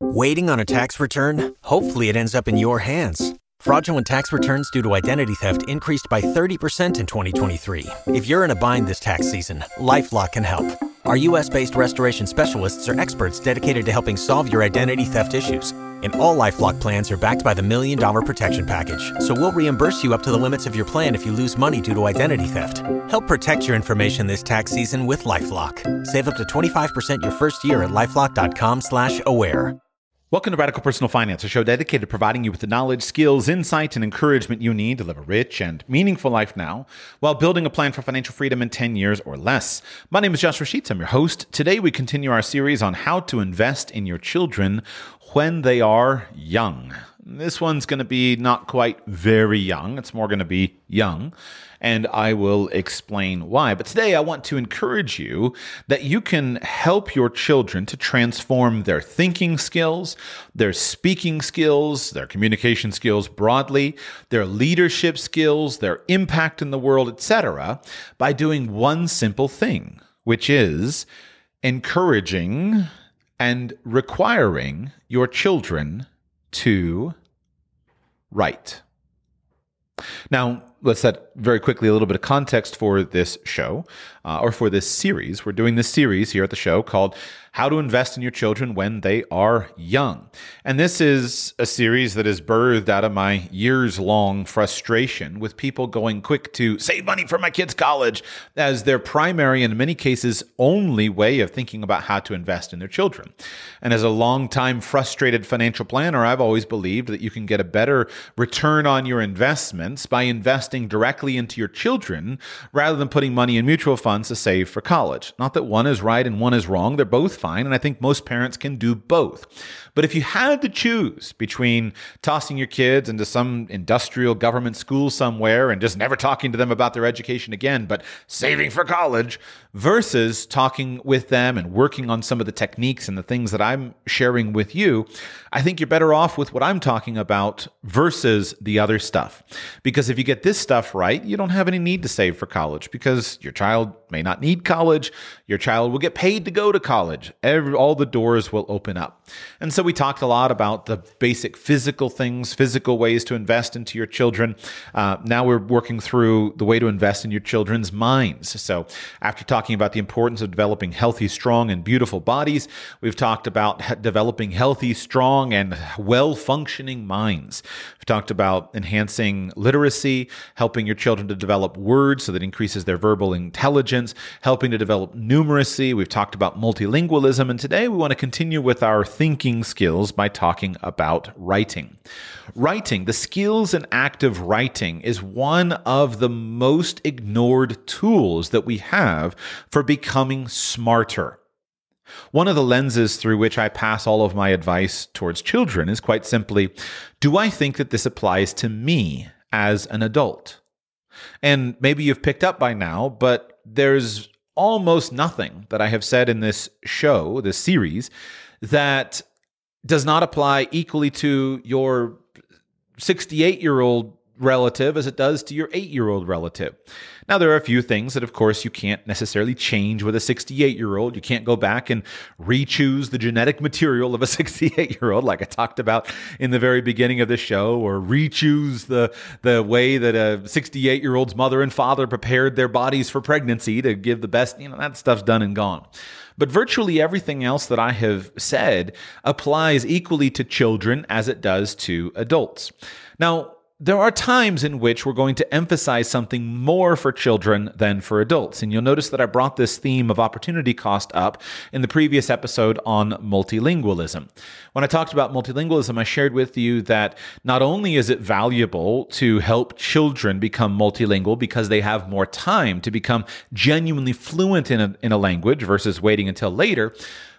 Waiting on a tax return? Hopefully, it ends up in your hands. Fraudulent tax returns due to identity theft increased by 30% in 2023. If you're in a bind this tax season, LifeLock can help. Our US based restoration specialists are experts dedicated to helping solve your identity theft issues. And all Lifelock plans are backed by the Million Dollar Protection Package. So we'll reimburse you up to the limits of your plan if you lose money due to identity theft. Help protect your information this tax season with LifeLock. Save up to 25% your first year at LifeLock.com slash aware. Welcome to Radical Personal Finance, a show dedicated to providing you with the knowledge, skills, insight, and encouragement you need to live a rich and meaningful life now while building a plan for financial freedom in 10 years or less. My name is Joshua Sheets. I'm your host. Today, we continue our series on how to invest in your children when they are young. This one's going to be not quite very young, it's more going to be young and I will explain why. But today I want to encourage you that you can help your children to transform their thinking skills, their speaking skills, their communication skills broadly, their leadership skills, their impact in the world, etc., by doing one simple thing, which is encouraging and requiring your children to write. Now, let's set very quickly a little bit of context for this show uh, or for this series. We're doing this series here at the show called How to Invest in Your Children When They Are Young. And this is a series that is birthed out of my years long frustration with people going quick to save money for my kids' college as their primary and in many cases only way of thinking about how to invest in their children. And as a long-time frustrated financial planner, I've always believed that you can get a better return on your investments by investing directly into your children rather than putting money in mutual funds to save for college. Not that one is right and one is wrong, they're both fine, and I think most parents can do both. But if you had to choose between tossing your kids into some industrial government school somewhere and just never talking to them about their education again, but saving for college, versus talking with them and working on some of the techniques and the things that I'm sharing with you, I think you're better off with what I'm talking about versus the other stuff. Because if you get this stuff right, you don't have any need to save for college because your child may not need college. Your child will get paid to go to college. Every, all the doors will open up. And so we talked a lot about the basic physical things, physical ways to invest into your children. Uh, now we're working through the way to invest in your children's minds. So after talking about the importance of developing healthy, strong, and beautiful bodies, we've talked about developing healthy, strong, and well functioning minds. We've talked about enhancing literacy, helping your children to develop words so that increases their verbal intelligence helping to develop numeracy. We've talked about multilingualism, and today we want to continue with our thinking skills by talking about writing. Writing, the skills and act of writing, is one of the most ignored tools that we have for becoming smarter. One of the lenses through which I pass all of my advice towards children is quite simply Do I think that this applies to me as an adult? And maybe you've picked up by now, but there's almost nothing that I have said in this show, this series, that does not apply equally to your 68 year old relative as it does to your eight year old relative. Now, there are a few things that, of course, you can't necessarily change with a 68 year old. You can't go back and re-choose the genetic material of a 68 year old, like I talked about in the very beginning of the show, or re-choose the, the way that a 68 year old's mother and father prepared their bodies for pregnancy to give the best. You know, that stuff's done and gone. But virtually everything else that I have said applies equally to children as it does to adults. Now, there are times in which we're going to emphasize something more for children than for adults. And you'll notice that I brought this theme of opportunity cost up in the previous episode on multilingualism. When I talked about multilingualism, I shared with you that not only is it valuable to help children become multilingual because they have more time to become genuinely fluent in a, in a language versus waiting until later,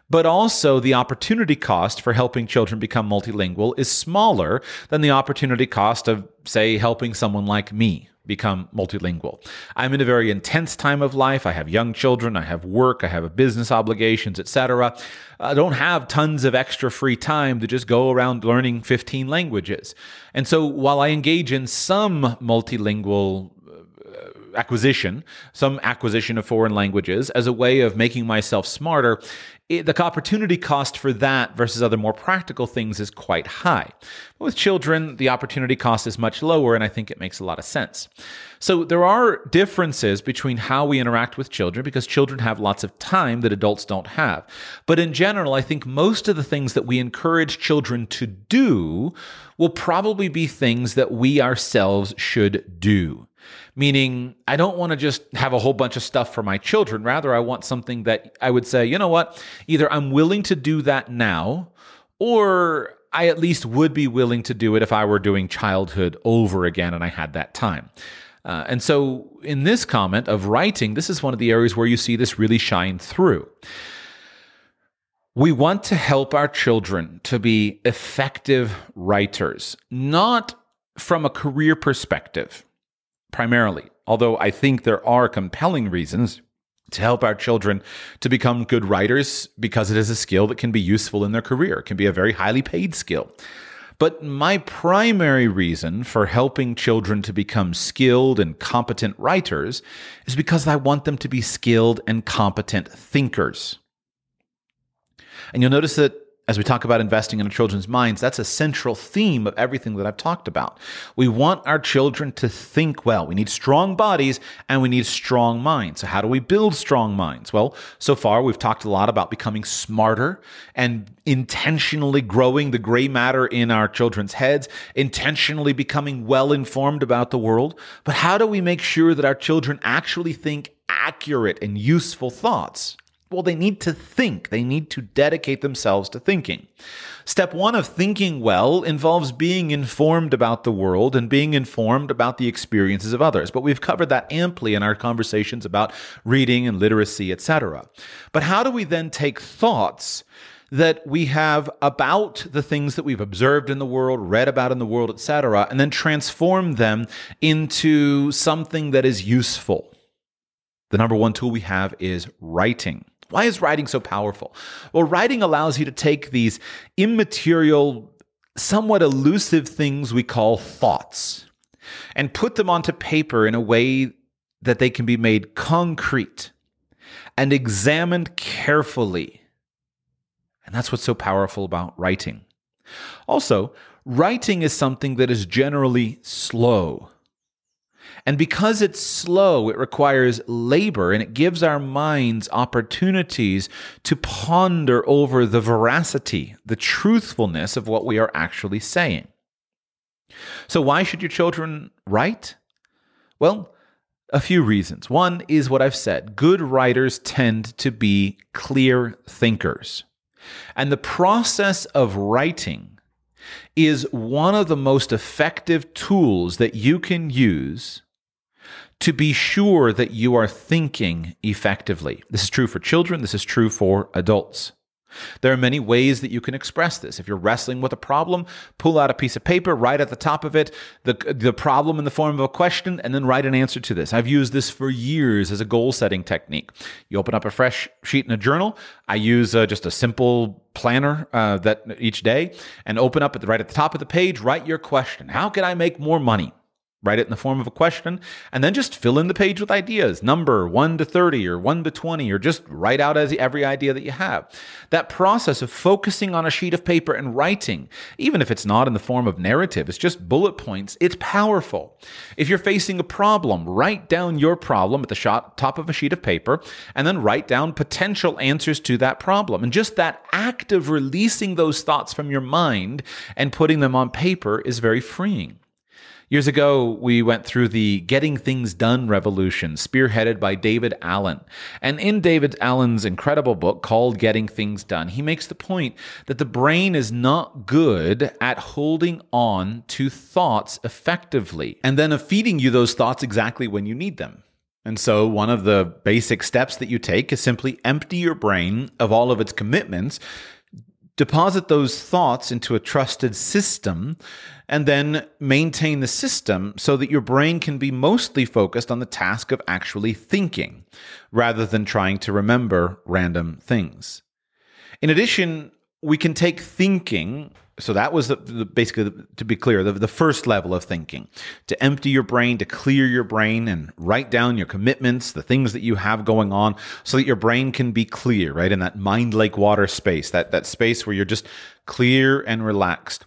but also the opportunity cost for helping children become multilingual is smaller than the opportunity cost of, say, helping someone like me become multilingual. I'm in a very intense time of life. I have young children, I have work, I have business obligations, etc. I don't have tons of extra free time to just go around learning 15 languages. And so while I engage in some multilingual uh, acquisition, some acquisition of foreign languages as a way of making myself smarter, it, the opportunity cost for that versus other more practical things is quite high. But with children, the opportunity cost is much lower, and I think it makes a lot of sense. So there are differences between how we interact with children because children have lots of time that adults don't have. But in general, I think most of the things that we encourage children to do will probably be things that we ourselves should do. Meaning, I don't want to just have a whole bunch of stuff for my children. Rather, I want something that I would say, you know what? Either I'm willing to do that now, or I at least would be willing to do it if I were doing childhood over again and I had that time. Uh, and so, in this comment of writing, this is one of the areas where you see this really shine through. We want to help our children to be effective writers, not from a career perspective, primarily, although I think there are compelling reasons to help our children to become good writers because it is a skill that can be useful in their career. It can be a very highly paid skill. But my primary reason for helping children to become skilled and competent writers is because I want them to be skilled and competent thinkers. And you'll notice that as we talk about investing in our children's minds, that's a central theme of everything that I've talked about. We want our children to think well. We need strong bodies and we need strong minds. So, how do we build strong minds? Well, so far we've talked a lot about becoming smarter and intentionally growing the gray matter in our children's heads, intentionally becoming well informed about the world. But how do we make sure that our children actually think accurate and useful thoughts? Well, they need to think. They need to dedicate themselves to thinking. Step one of thinking well involves being informed about the world and being informed about the experiences of others. But we've covered that amply in our conversations about reading and literacy, etc. But how do we then take thoughts that we have about the things that we've observed in the world, read about in the world, etc., and then transform them into something that is useful? The number one tool we have is writing. Why is writing so powerful? Well, writing allows you to take these immaterial, somewhat elusive things we call thoughts and put them onto paper in a way that they can be made concrete and examined carefully. And that's what's so powerful about writing. Also, writing is something that is generally slow. And because it's slow, it requires labor and it gives our minds opportunities to ponder over the veracity, the truthfulness of what we are actually saying. So, why should your children write? Well, a few reasons. One is what I've said good writers tend to be clear thinkers. And the process of writing is one of the most effective tools that you can use to be sure that you are thinking effectively. This is true for children, this is true for adults. There are many ways that you can express this. If you're wrestling with a problem, pull out a piece of paper, write at the top of it the, the problem in the form of a question, and then write an answer to this. I've used this for years as a goal setting technique. You open up a fresh sheet in a journal. I use uh, just a simple planner uh, that each day and open up at the, right at the top of the page, write your question. How can I make more money? Write it in the form of a question, and then just fill in the page with ideas, number 1 to 30 or 1 to 20, or just write out as every idea that you have. That process of focusing on a sheet of paper and writing, even if it's not in the form of narrative, it's just bullet points, it's powerful. If you're facing a problem, write down your problem at the shot, top of a sheet of paper, and then write down potential answers to that problem. And just that act of releasing those thoughts from your mind and putting them on paper is very freeing. Years ago, we went through the Getting Things Done revolution, spearheaded by David Allen. And in David Allen's incredible book called Getting Things Done, he makes the point that the brain is not good at holding on to thoughts effectively and then of feeding you those thoughts exactly when you need them. And so, one of the basic steps that you take is simply empty your brain of all of its commitments deposit those thoughts into a trusted system, and then maintain the system so that your brain can be mostly focused on the task of actually thinking rather than trying to remember random things. In addition, we can take thinking So that was the, the basically, the, to be clear, the, the first level of thinking to empty your brain, to clear your brain, and write down your commitments, the things that you have going on, so that your brain can be clear, right? In that mind like water space, that that space where you're just clear and relaxed.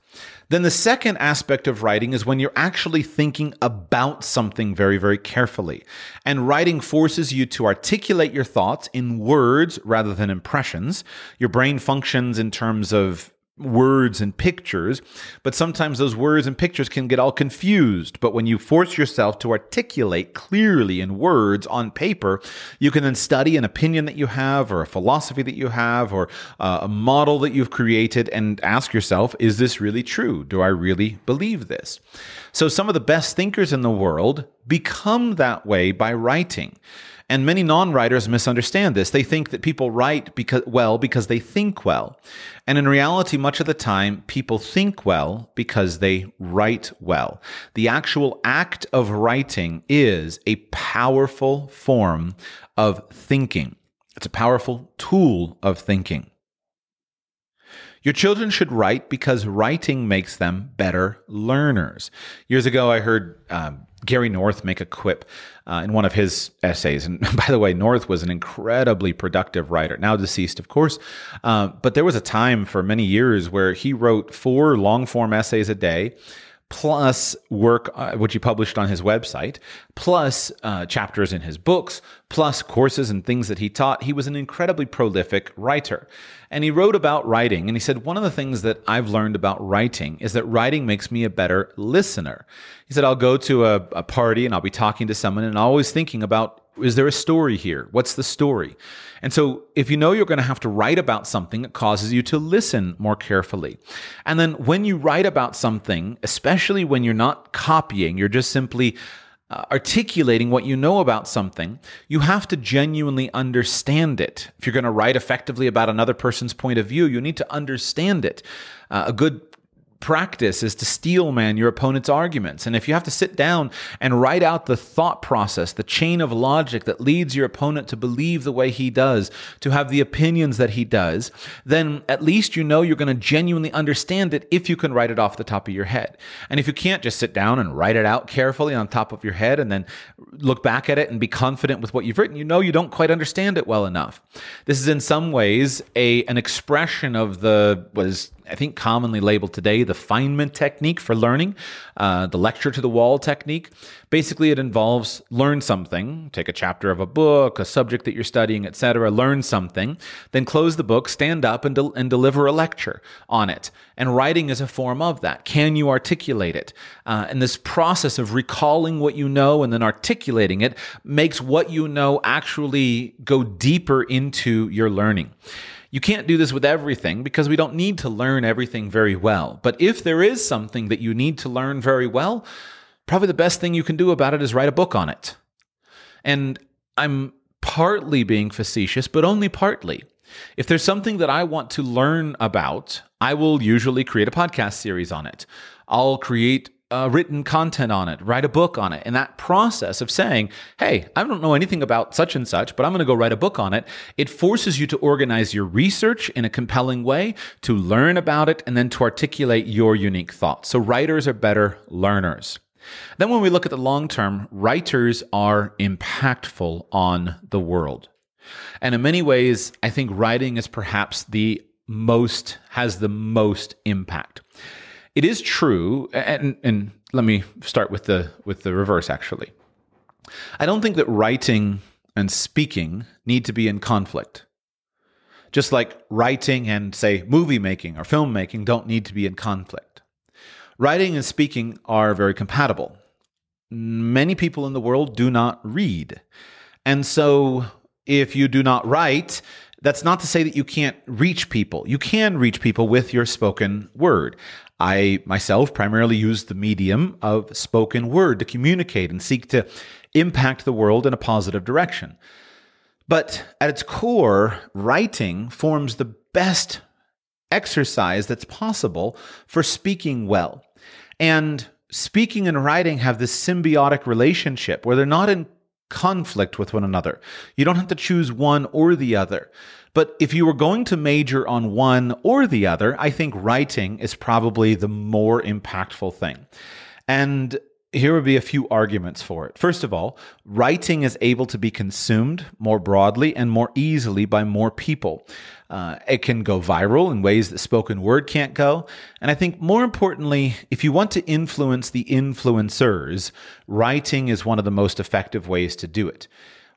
Then the second aspect of writing is when you're actually thinking about something very, very carefully. And writing forces you to articulate your thoughts in words rather than impressions. Your brain functions in terms of words and pictures, but sometimes those words and pictures can get all confused. But when you force yourself to articulate clearly in words on paper, you can then study an opinion that you have, or a philosophy that you have, or uh, a model that you've created, and ask yourself, is this really true? Do I really believe this? So some of the best thinkers in the world become that way by writing. And many non-writers misunderstand this. They think that people write because well because they think well. And in reality, much of the time, people think well because they write well. The actual act of writing is a powerful form of thinking. It's a powerful tool of thinking. Your children should write because writing makes them better learners. Years ago, I heard um, Gary North make a quip uh, in one of his essays. And by the way, North was an incredibly productive writer, now deceased, of course. Uh, but there was a time for many years where he wrote four long form essays a day plus work uh, which he published on his website, plus uh, chapters in his books, plus courses and things that he taught. He was an incredibly prolific writer. And he wrote about writing, and he said, One of the things that I've learned about writing is that writing makes me a better listener. He said, I'll go to a, a party and I'll be talking to someone and always thinking about is there a story here? What's the story? And so, if you know you're going to have to write about something, it causes you to listen more carefully. And then, when you write about something, especially when you're not copying, you're just simply uh, articulating what you know about something, you have to genuinely understand it. If you're going to write effectively about another person's point of view, you need to understand it. Uh, a good practice is to steel man your opponent's arguments. And if you have to sit down and write out the thought process, the chain of logic that leads your opponent to believe the way he does, to have the opinions that he does, then at least you know you're going to genuinely understand it if you can write it off the top of your head. And if you can't just sit down and write it out carefully on top of your head and then look back at it and be confident with what you've written, you know you don't quite understand it well enough. This is in some ways a an expression of the was I think commonly labeled today the Feynman technique for learning, uh, the lecture to the wall technique. Basically, it involves learn something, take a chapter of a book, a subject that you're studying, etc., learn something, then close the book, stand up, and, and deliver a lecture on it. And writing is a form of that. Can you articulate it? Uh, and this process of recalling what you know and then articulating it makes what you know actually go deeper into your learning. You can't do this with everything because we don't need to learn everything very well. But if there is something that you need to learn very well, probably the best thing you can do about it is write a book on it. And I'm partly being facetious, but only partly. If there's something that I want to learn about, I will usually create a podcast series on it. I'll create uh, written content on it, write a book on it. And that process of saying, hey, I don't know anything about such and such, but I'm going to go write a book on it, it forces you to organize your research in a compelling way, to learn about it, and then to articulate your unique thoughts. So writers are better learners. Then, when we look at the long term, writers are impactful on the world. And in many ways, I think writing is perhaps the most, has the most impact. It is true, and, and let me start with the with the reverse. Actually, I don't think that writing and speaking need to be in conflict. Just like writing and say movie making or filmmaking don't need to be in conflict. Writing and speaking are very compatible. Many people in the world do not read. And so if you do not write, that's not to say that you can't reach people. You can reach people with your spoken word. I myself primarily use the medium of spoken word to communicate and seek to impact the world in a positive direction. But at its core, writing forms the best exercise that's possible for speaking well. And speaking and writing have this symbiotic relationship where they're not in conflict with one another. You don't have to choose one or the other. But if you were going to major on one or the other, I think writing is probably the more impactful thing. And here would be a few arguments for it. First of all, writing is able to be consumed more broadly and more easily by more people. Uh, it can go viral in ways that spoken word can't go. And I think more importantly, if you want to influence the influencers, writing is one of the most effective ways to do it.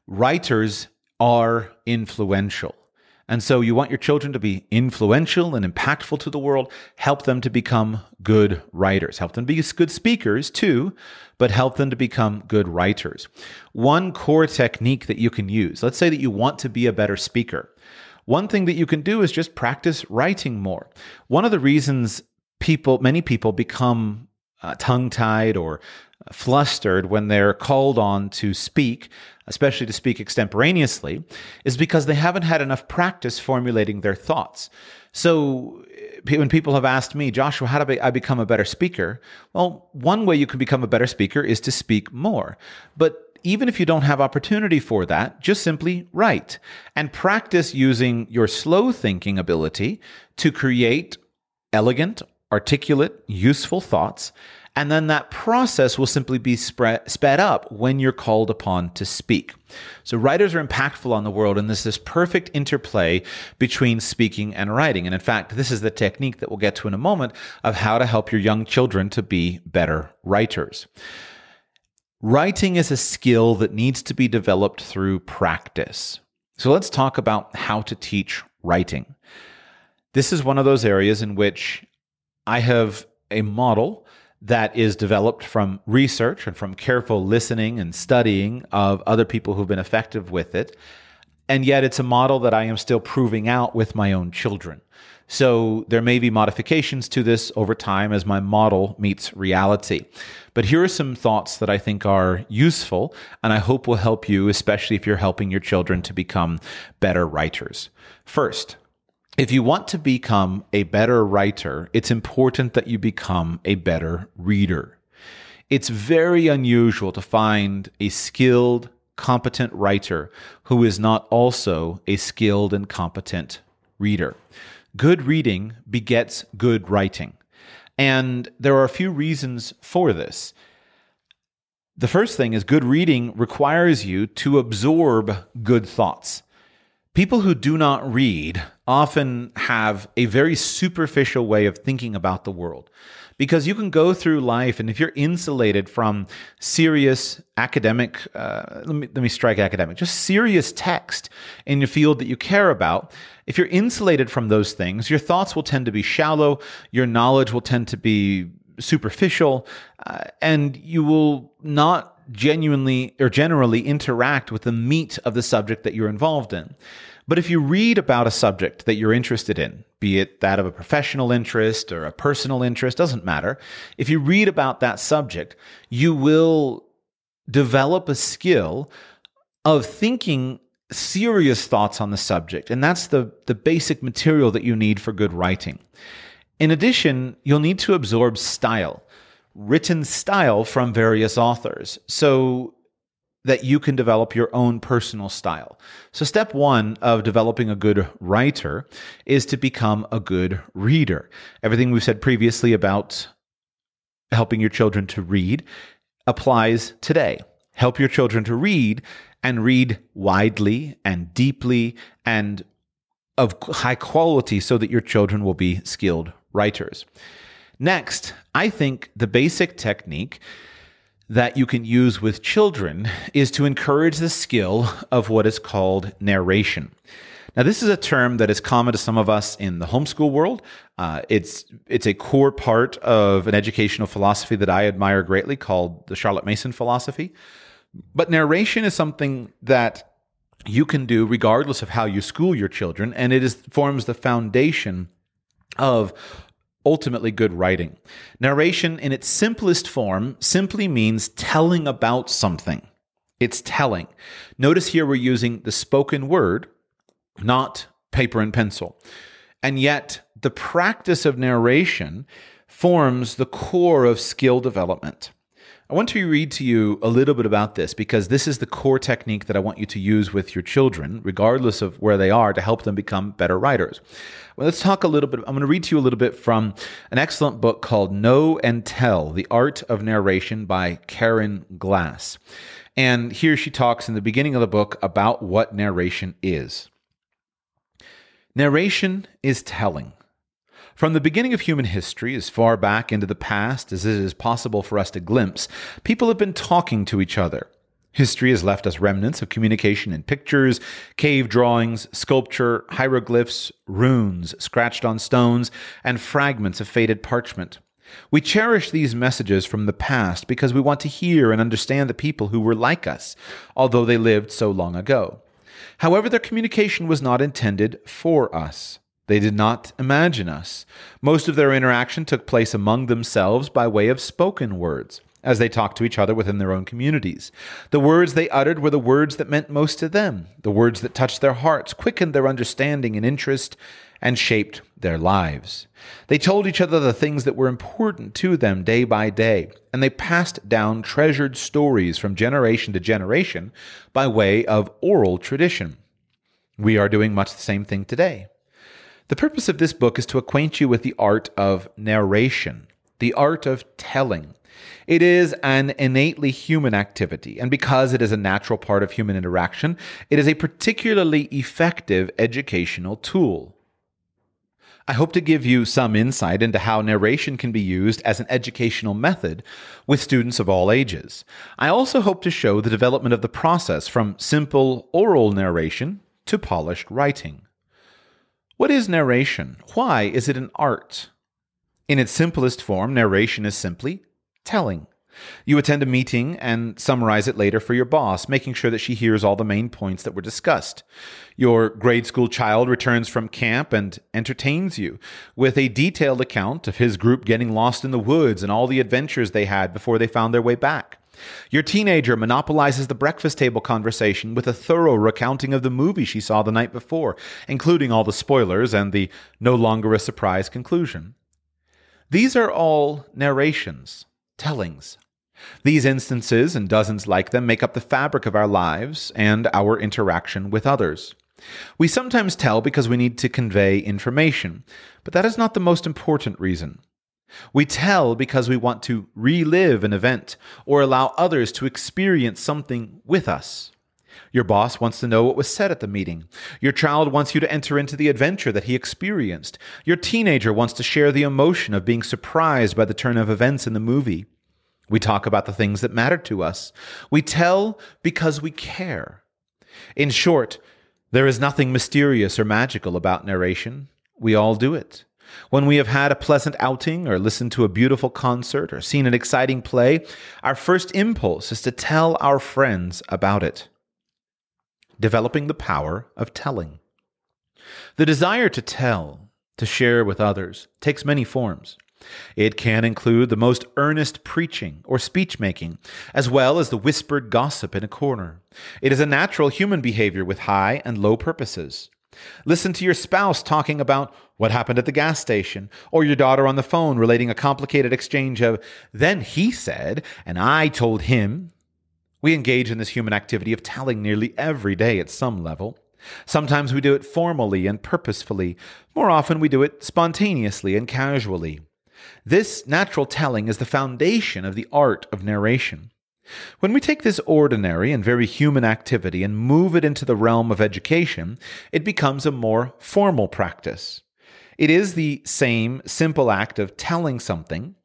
Writers are influential. And so you want your children to be influential and impactful to the world, help them to become good writers, help them be good speakers too, but help them to become good writers. One core technique that you can use, let's say that you want to be a better speaker. One thing that you can do is just practice writing more. One of the reasons people, many people become uh, tongue tied or flustered when they're called on to speak, especially to speak extemporaneously, is because they haven't had enough practice formulating their thoughts. So when people have asked me, Joshua, how do I become a better speaker? Well, one way you can become a better speaker is to speak more. But even if you don't have opportunity for that, just simply write and practice using your slow thinking ability to create elegant, articulate, useful thoughts and then that process will simply be spread, sped up when you're called upon to speak. So writers are impactful on the world, and there's this perfect interplay between speaking and writing. And in fact, this is the technique that we'll get to in a moment of how to help your young children to be better writers. Writing is a skill that needs to be developed through practice. So let's talk about how to teach writing. This is one of those areas in which I have a model that is developed from research and from careful listening and studying of other people who've been effective with it. And yet it's a model that I am still proving out with my own children. So there may be modifications to this over time as my model meets reality. But here are some thoughts that I think are useful and I hope will help you, especially if you're helping your children to become better writers. First, if you want to become a better writer, it's important that you become a better reader. It's very unusual to find a skilled, competent writer who is not also a skilled and competent reader. Good reading begets good writing. And there are a few reasons for this. The first thing is good reading requires you to absorb good thoughts. People who do not read often have a very superficial way of thinking about the world. Because you can go through life and if you're insulated from serious academic uh, let, me, let me strike academic just serious text in your field that you care about if you're insulated from those things your thoughts will tend to be shallow your knowledge will tend to be superficial uh, and you will not genuinely or generally interact with the meat of the subject that you're involved in. But if you read about a subject that you're interested in, be it that of a professional interest or a personal interest, doesn't matter. If you read about that subject, you will develop a skill of thinking serious thoughts on the subject. And that's the, the basic material that you need for good writing. In addition, you'll need to absorb style written style from various authors so that you can develop your own personal style. So, step one of developing a good writer is to become a good reader. Everything we've said previously about helping your children to read applies today. Help your children to read and read widely and deeply and of high quality so that your children will be skilled writers. Next, I think the basic technique that you can use with children is to encourage the skill of what is called narration. Now, this is a term that is common to some of us in the homeschool world. Uh, it's it's a core part of an educational philosophy that I admire greatly, called the Charlotte Mason philosophy. But narration is something that you can do regardless of how you school your children, and it is forms the foundation of ultimately good writing. Narration, in its simplest form, simply means telling about something. It's telling. Notice here we're using the spoken word, not paper and pencil. And yet, the practice of narration forms the core of skill development. I want to read to you a little bit about this because this is the core technique that I want you to use with your children, regardless of where they are, to help them become better writers. Well, let's talk a little bit. I'm going to read to you a little bit from an excellent book called Know and Tell The Art of Narration by Karen Glass. And here she talks in the beginning of the book about what narration is. Narration is telling. From the beginning of human history, as far back into the past as it is possible for us to glimpse, people have been talking to each other. History has left us remnants of communication in pictures, cave drawings, sculpture, hieroglyphs, runes scratched on stones, and fragments of faded parchment. We cherish these messages from the past because we want to hear and understand the people who were like us, although they lived so long ago. However, their communication was not intended for us. They did not imagine us. Most of their interaction took place among themselves by way of spoken words, as they talked to each other within their own communities. The words they uttered were the words that meant most to them, the words that touched their hearts, quickened their understanding and interest, and shaped their lives. They told each other the things that were important to them day by day, and they passed down treasured stories from generation to generation by way of oral tradition. We are doing much the same thing today. The purpose of this book is to acquaint you with the art of narration, the art of telling. It is an innately human activity, and because it is a natural part of human interaction, it is a particularly effective educational tool. I hope to give you some insight into how narration can be used as an educational method with students of all ages. I also hope to show the development of the process from simple oral narration to polished writing. What is narration? Why is it an art? In its simplest form, narration is simply telling. You attend a meeting and summarize it later for your boss, making sure that she hears all the main points that were discussed. Your grade school child returns from camp and entertains you with a detailed account of his group getting lost in the woods and all the adventures they had before they found their way back. Your teenager monopolizes the breakfast table conversation with a thorough recounting of the movie she saw the night before, including all the spoilers and the no longer a surprise conclusion. These are all narrations, tellings. These instances and dozens like them make up the fabric of our lives and our interaction with others. We sometimes tell because we need to convey information, but that is not the most important reason. We tell because we want to relive an event or allow others to experience something with us. Your boss wants to know what was said at the meeting. Your child wants you to enter into the adventure that he experienced. Your teenager wants to share the emotion of being surprised by the turn of events in the movie. We talk about the things that matter to us. We tell because we care. In short, there is nothing mysterious or magical about narration. We all do it. When we have had a pleasant outing or listened to a beautiful concert or seen an exciting play, our first impulse is to tell our friends about it. Developing the power of telling. The desire to tell, to share with others, takes many forms. It can include the most earnest preaching or speech making, as well as the whispered gossip in a corner. It is a natural human behavior with high and low purposes. Listen to your spouse talking about what happened at the gas station, or your daughter on the phone relating a complicated exchange of, then he said, and I told him. We engage in this human activity of telling nearly every day at some level. Sometimes we do it formally and purposefully. More often, we do it spontaneously and casually. This natural telling is the foundation of the art of narration. When we take this ordinary and very human activity and move it into the realm of education, it becomes a more formal practice. It is the same simple act of telling something,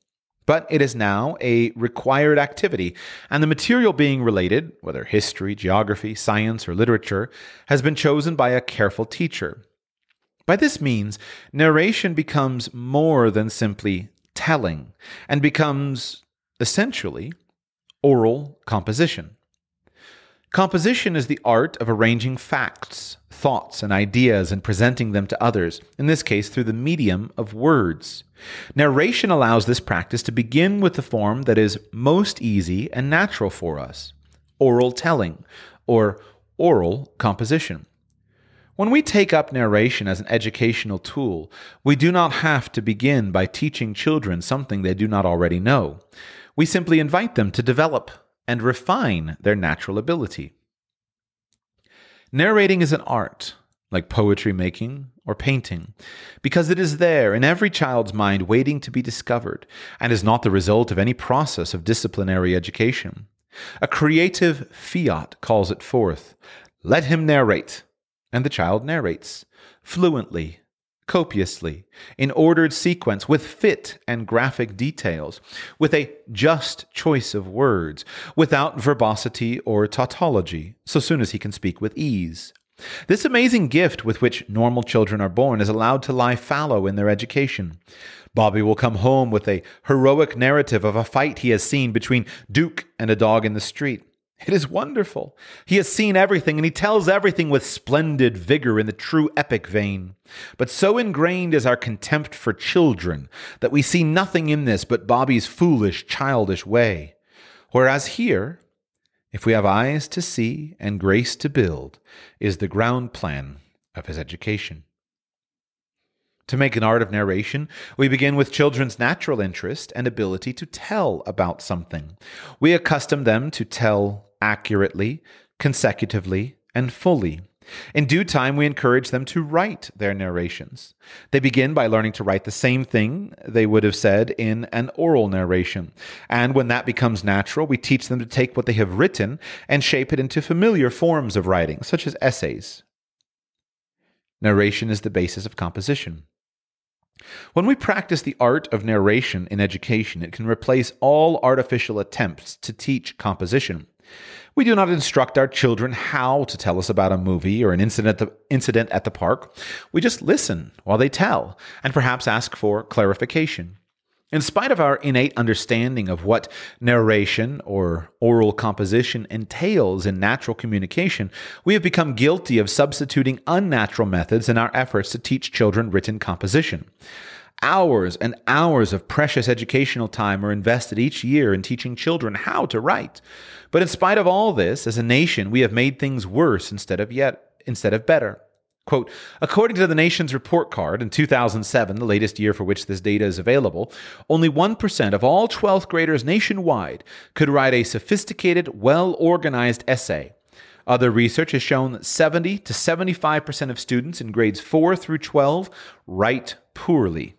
but it is now a required activity, and the material being related, whether history, geography, science, or literature, has been chosen by a careful teacher. By this means, narration becomes more than simply telling and becomes essentially oral composition. Composition is the art of arranging facts, thoughts, and ideas and presenting them to others, in this case through the medium of words. Narration allows this practice to begin with the form that is most easy and natural for us oral telling, or oral composition. When we take up narration as an educational tool, we do not have to begin by teaching children something they do not already know. We simply invite them to develop and refine their natural ability. Narrating is an art, like poetry making or painting, because it is there in every child's mind waiting to be discovered and is not the result of any process of disciplinary education. A creative fiat calls it forth. Let him narrate. And the child narrates, fluently, copiously, in ordered sequence, with fit and graphic details, with a just choice of words, without verbosity or tautology, so soon as he can speak with ease. This amazing gift with which normal children are born is allowed to lie fallow in their education. Bobby will come home with a heroic narrative of a fight he has seen between Duke and a dog in the street. It is wonderful. He has seen everything and he tells everything with splendid vigor in the true epic vein. But so ingrained is our contempt for children that we see nothing in this but Bobby's foolish, childish way. Whereas here, if we have eyes to see and grace to build, is the ground plan of his education. To make an art of narration, we begin with children's natural interest and ability to tell about something. We accustom them to tell accurately, consecutively, and fully. In due time, we encourage them to write their narrations. They begin by learning to write the same thing they would have said in an oral narration. And when that becomes natural, we teach them to take what they have written and shape it into familiar forms of writing, such as essays. Narration is the basis of composition. When we practice the art of narration in education, it can replace all artificial attempts to teach composition. We do not instruct our children how to tell us about a movie or an incident, incident at the park. We just listen while they tell and perhaps ask for clarification. In spite of our innate understanding of what narration or oral composition entails in natural communication, we have become guilty of substituting unnatural methods in our efforts to teach children written composition. Hours and hours of precious educational time are invested each year in teaching children how to write. But in spite of all this, as a nation, we have made things worse instead of yet instead of better. Quote, according to the nation's report card in 2007, the latest year for which this data is available, only 1% of all 12th graders nationwide could write a sophisticated, well organized essay. Other research has shown that 70 to 75% of students in grades 4 through 12 write poorly.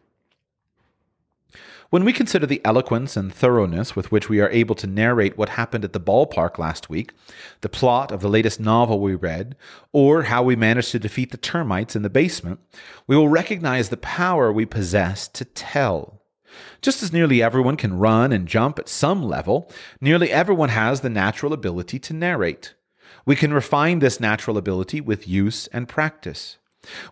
When we consider the eloquence and thoroughness with which we are able to narrate what happened at the ballpark last week, the plot of the latest novel we read, or how we managed to defeat the termites in the basement, we will recognize the power we possess to tell. Just as nearly everyone can run and jump at some level, nearly everyone has the natural ability to narrate. We can refine this natural ability with use and practice.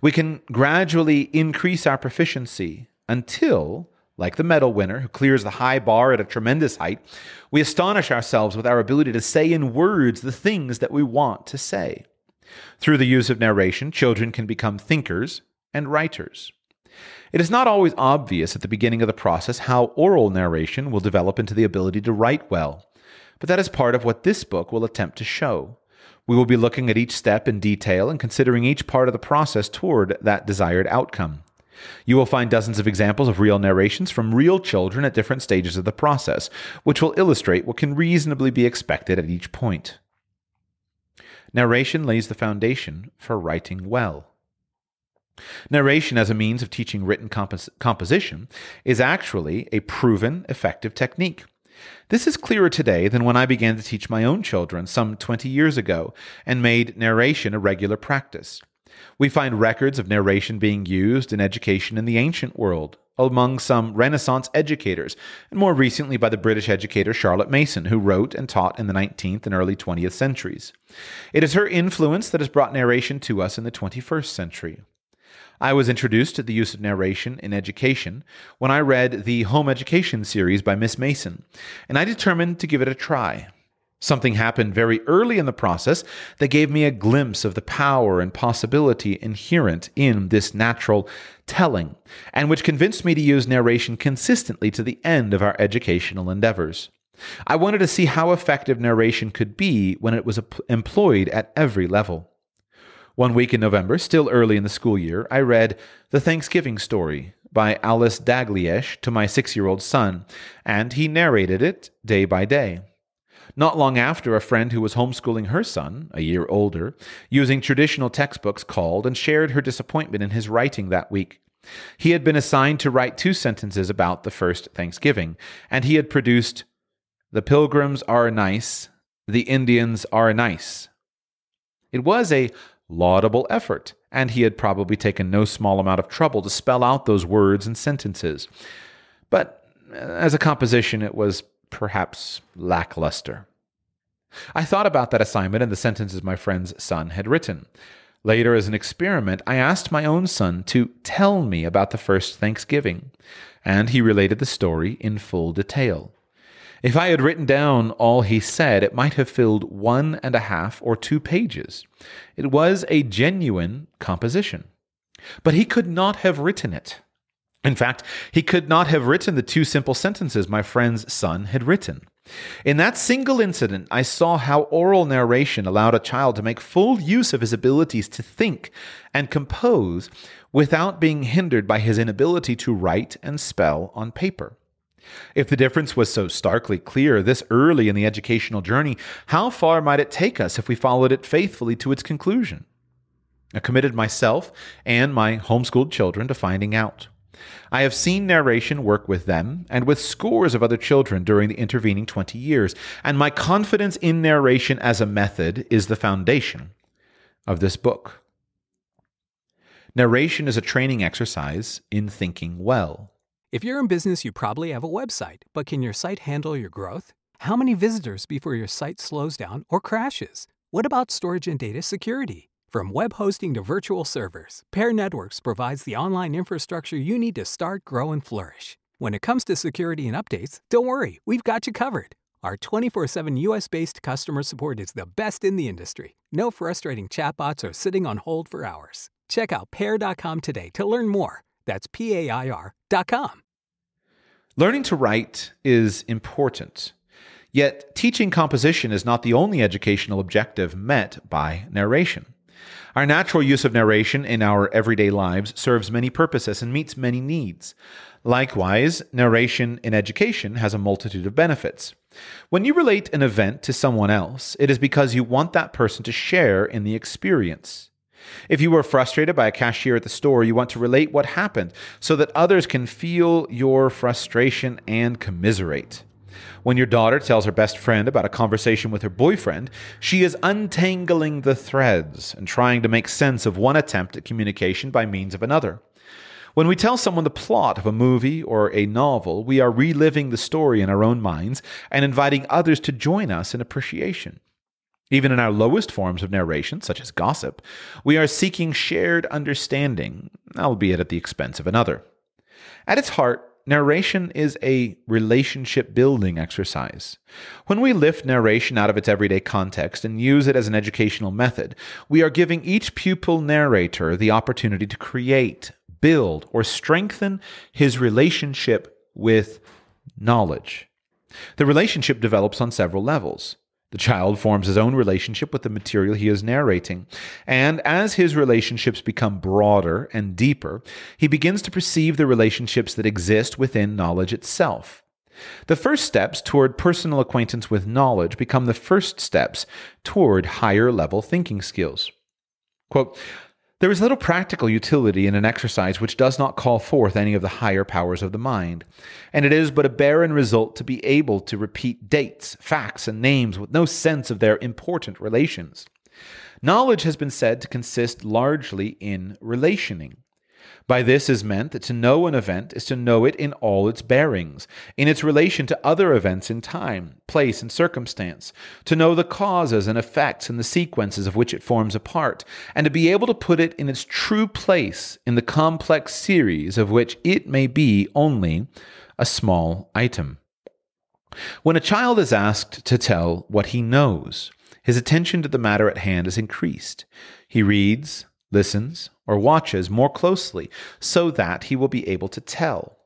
We can gradually increase our proficiency until like the medal winner who clears the high bar at a tremendous height, we astonish ourselves with our ability to say in words the things that we want to say. Through the use of narration, children can become thinkers and writers. It is not always obvious at the beginning of the process how oral narration will develop into the ability to write well, but that is part of what this book will attempt to show. We will be looking at each step in detail and considering each part of the process toward that desired outcome. You will find dozens of examples of real narrations from real children at different stages of the process, which will illustrate what can reasonably be expected at each point. Narration lays the foundation for writing well. Narration as a means of teaching written compos- composition is actually a proven effective technique. This is clearer today than when I began to teach my own children some 20 years ago and made narration a regular practice. We find records of narration being used in education in the ancient world, among some Renaissance educators, and more recently by the British educator Charlotte Mason, who wrote and taught in the 19th and early 20th centuries. It is her influence that has brought narration to us in the 21st century. I was introduced to the use of narration in education when I read the Home Education series by Miss Mason, and I determined to give it a try. Something happened very early in the process that gave me a glimpse of the power and possibility inherent in this natural telling, and which convinced me to use narration consistently to the end of our educational endeavors. I wanted to see how effective narration could be when it was employed at every level. One week in November, still early in the school year, I read The Thanksgiving Story by Alice Dalgliesh to my six year old son, and he narrated it day by day. Not long after, a friend who was homeschooling her son, a year older, using traditional textbooks, called and shared her disappointment in his writing that week. He had been assigned to write two sentences about the first Thanksgiving, and he had produced The Pilgrims are nice, the Indians are nice. It was a laudable effort, and he had probably taken no small amount of trouble to spell out those words and sentences. But uh, as a composition, it was perhaps lackluster. I thought about that assignment and the sentences my friend's son had written. Later, as an experiment, I asked my own son to tell me about the first Thanksgiving, and he related the story in full detail. If I had written down all he said, it might have filled one and a half or two pages. It was a genuine composition. But he could not have written it. In fact, he could not have written the two simple sentences my friend's son had written. In that single incident, I saw how oral narration allowed a child to make full use of his abilities to think and compose without being hindered by his inability to write and spell on paper. If the difference was so starkly clear this early in the educational journey, how far might it take us if we followed it faithfully to its conclusion? I committed myself and my homeschooled children to finding out. I have seen narration work with them and with scores of other children during the intervening 20 years, and my confidence in narration as a method is the foundation of this book. Narration is a training exercise in thinking well. If you're in business, you probably have a website, but can your site handle your growth? How many visitors before your site slows down or crashes? What about storage and data security? From web hosting to virtual servers, Pair Networks provides the online infrastructure you need to start, grow, and flourish. When it comes to security and updates, don't worry, we've got you covered. Our 24 7 US based customer support is the best in the industry. No frustrating chatbots or sitting on hold for hours. Check out pair.com today to learn more. That's P A I R.com. Learning to write is important. Yet, teaching composition is not the only educational objective met by narration. Our natural use of narration in our everyday lives serves many purposes and meets many needs. Likewise, narration in education has a multitude of benefits. When you relate an event to someone else, it is because you want that person to share in the experience. If you were frustrated by a cashier at the store, you want to relate what happened so that others can feel your frustration and commiserate. When your daughter tells her best friend about a conversation with her boyfriend, she is untangling the threads and trying to make sense of one attempt at communication by means of another. When we tell someone the plot of a movie or a novel, we are reliving the story in our own minds and inviting others to join us in appreciation. Even in our lowest forms of narration, such as gossip, we are seeking shared understanding, albeit at the expense of another. At its heart, narration is a relationship building exercise. When we lift narration out of its everyday context and use it as an educational method, we are giving each pupil narrator the opportunity to create, build, or strengthen his relationship with knowledge. The relationship develops on several levels. The child forms his own relationship with the material he is narrating. And as his relationships become broader and deeper, he begins to perceive the relationships that exist within knowledge itself. The first steps toward personal acquaintance with knowledge become the first steps toward higher level thinking skills. Quote, there is little practical utility in an exercise which does not call forth any of the higher powers of the mind, and it is but a barren result to be able to repeat dates, facts, and names with no sense of their important relations. Knowledge has been said to consist largely in relationing. By this is meant that to know an event is to know it in all its bearings, in its relation to other events in time, place, and circumstance, to know the causes and effects and the sequences of which it forms a part, and to be able to put it in its true place in the complex series of which it may be only a small item. When a child is asked to tell what he knows, his attention to the matter at hand is increased. He reads, listens, or watches more closely so that he will be able to tell.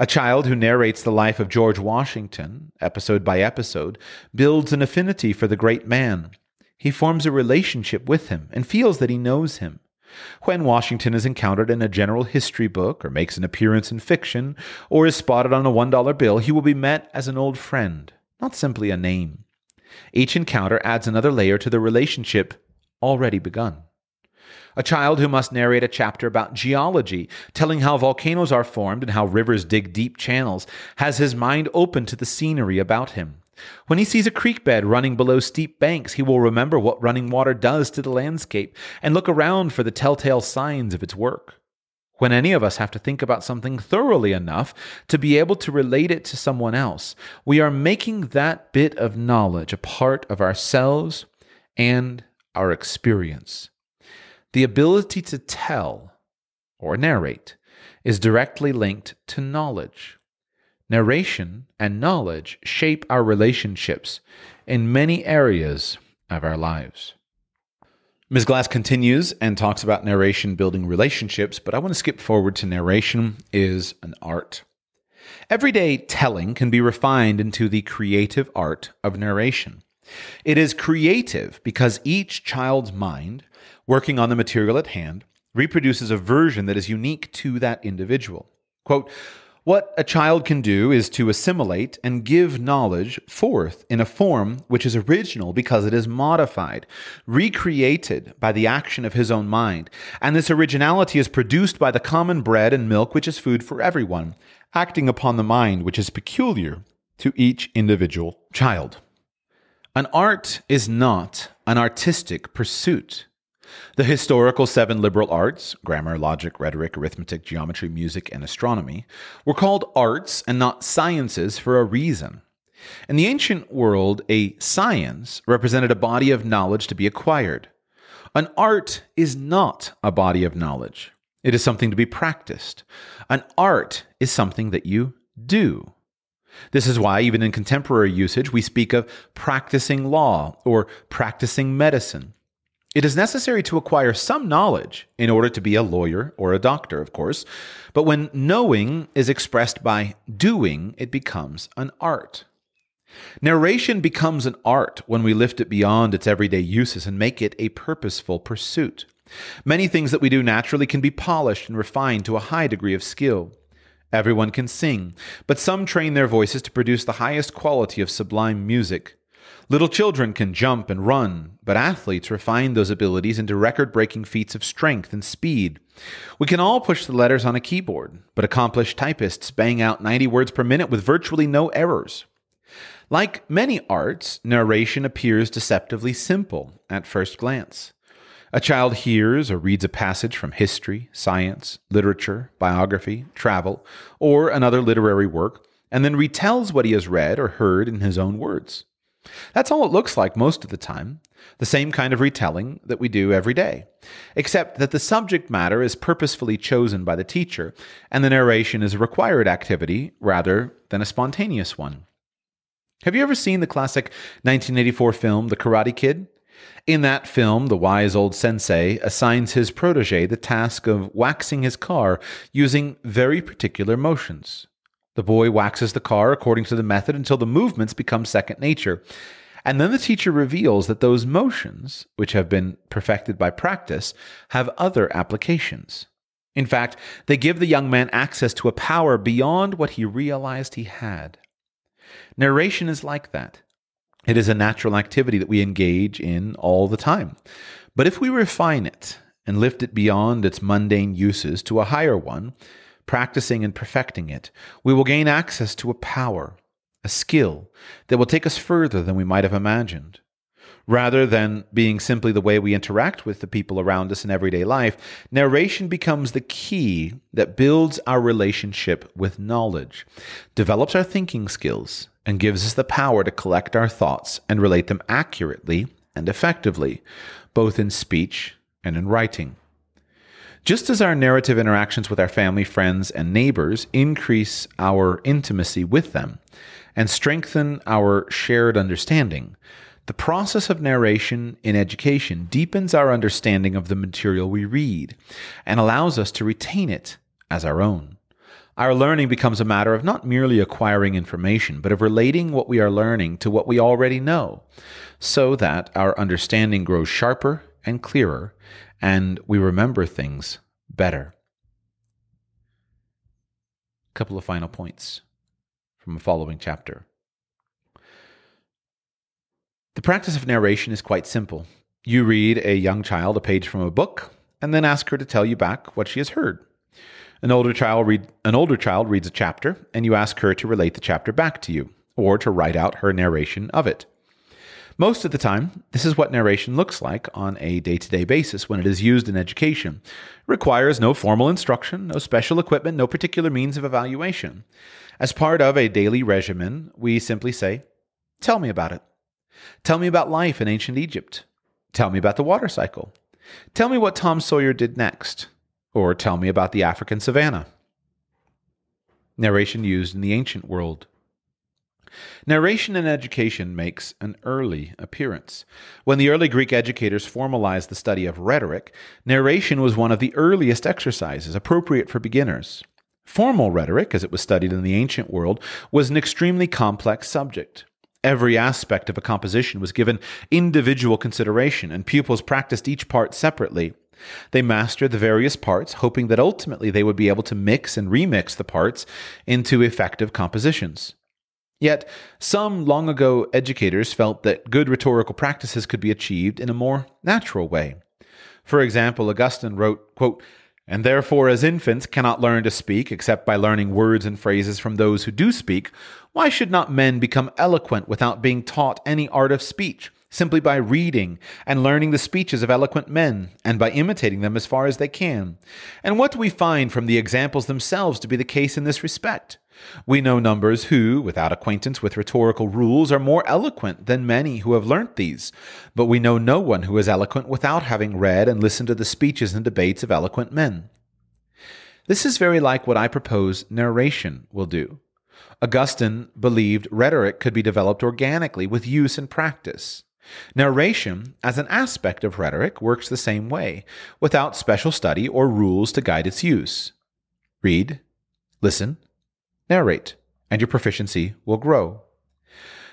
A child who narrates the life of George Washington, episode by episode, builds an affinity for the great man. He forms a relationship with him and feels that he knows him. When Washington is encountered in a general history book, or makes an appearance in fiction, or is spotted on a $1 bill, he will be met as an old friend, not simply a name. Each encounter adds another layer to the relationship already begun. A child who must narrate a chapter about geology, telling how volcanoes are formed and how rivers dig deep channels, has his mind open to the scenery about him. When he sees a creek bed running below steep banks, he will remember what running water does to the landscape and look around for the telltale signs of its work. When any of us have to think about something thoroughly enough to be able to relate it to someone else, we are making that bit of knowledge a part of ourselves and our experience. The ability to tell or narrate is directly linked to knowledge. Narration and knowledge shape our relationships in many areas of our lives. Ms. Glass continues and talks about narration building relationships, but I want to skip forward to narration is an art. Everyday telling can be refined into the creative art of narration. It is creative because each child's mind, working on the material at hand, reproduces a version that is unique to that individual. Quote, what a child can do is to assimilate and give knowledge forth in a form which is original because it is modified, recreated by the action of his own mind. And this originality is produced by the common bread and milk which is food for everyone, acting upon the mind which is peculiar to each individual child. An art is not an artistic pursuit. The historical seven liberal arts grammar, logic, rhetoric, arithmetic, geometry, music, and astronomy were called arts and not sciences for a reason. In the ancient world, a science represented a body of knowledge to be acquired. An art is not a body of knowledge, it is something to be practiced. An art is something that you do. This is why, even in contemporary usage, we speak of practicing law or practicing medicine. It is necessary to acquire some knowledge in order to be a lawyer or a doctor, of course, but when knowing is expressed by doing, it becomes an art. Narration becomes an art when we lift it beyond its everyday uses and make it a purposeful pursuit. Many things that we do naturally can be polished and refined to a high degree of skill. Everyone can sing, but some train their voices to produce the highest quality of sublime music. Little children can jump and run, but athletes refine those abilities into record breaking feats of strength and speed. We can all push the letters on a keyboard, but accomplished typists bang out 90 words per minute with virtually no errors. Like many arts, narration appears deceptively simple at first glance. A child hears or reads a passage from history, science, literature, biography, travel, or another literary work, and then retells what he has read or heard in his own words. That's all it looks like most of the time, the same kind of retelling that we do every day, except that the subject matter is purposefully chosen by the teacher, and the narration is a required activity rather than a spontaneous one. Have you ever seen the classic 1984 film The Karate Kid? In that film, the wise old sensei assigns his protege the task of waxing his car using very particular motions. The boy waxes the car according to the method until the movements become second nature. And then the teacher reveals that those motions, which have been perfected by practice, have other applications. In fact, they give the young man access to a power beyond what he realized he had. Narration is like that. It is a natural activity that we engage in all the time. But if we refine it and lift it beyond its mundane uses to a higher one, practicing and perfecting it, we will gain access to a power, a skill that will take us further than we might have imagined. Rather than being simply the way we interact with the people around us in everyday life, narration becomes the key that builds our relationship with knowledge, develops our thinking skills, and gives us the power to collect our thoughts and relate them accurately and effectively, both in speech and in writing. Just as our narrative interactions with our family, friends, and neighbors increase our intimacy with them and strengthen our shared understanding, the process of narration in education deepens our understanding of the material we read and allows us to retain it as our own. Our learning becomes a matter of not merely acquiring information, but of relating what we are learning to what we already know, so that our understanding grows sharper and clearer, and we remember things better. A couple of final points from the following chapter. The practice of narration is quite simple. You read a young child a page from a book and then ask her to tell you back what she has heard. An older child read an older child reads a chapter and you ask her to relate the chapter back to you or to write out her narration of it. Most of the time, this is what narration looks like on a day to day basis when it is used in education. It requires no formal instruction, no special equipment, no particular means of evaluation. As part of a daily regimen, we simply say, Tell me about it. Tell me about life in ancient Egypt. Tell me about the water cycle. Tell me what Tom Sawyer did next. Or tell me about the African savannah. Narration used in the ancient world. Narration in education makes an early appearance. When the early Greek educators formalized the study of rhetoric, narration was one of the earliest exercises appropriate for beginners. Formal rhetoric, as it was studied in the ancient world, was an extremely complex subject. Every aspect of a composition was given individual consideration, and pupils practiced each part separately. They mastered the various parts, hoping that ultimately they would be able to mix and remix the parts into effective compositions. Yet, some long ago educators felt that good rhetorical practices could be achieved in a more natural way. For example, Augustine wrote, quote, and therefore, as infants cannot learn to speak except by learning words and phrases from those who do speak, why should not men become eloquent without being taught any art of speech, simply by reading and learning the speeches of eloquent men, and by imitating them as far as they can? And what do we find from the examples themselves to be the case in this respect? We know numbers who, without acquaintance with rhetorical rules, are more eloquent than many who have learnt these. But we know no one who is eloquent without having read and listened to the speeches and debates of eloquent men. This is very like what I propose narration will do. Augustine believed rhetoric could be developed organically with use and practice. Narration, as an aspect of rhetoric, works the same way, without special study or rules to guide its use. Read, listen, narrate, and your proficiency will grow.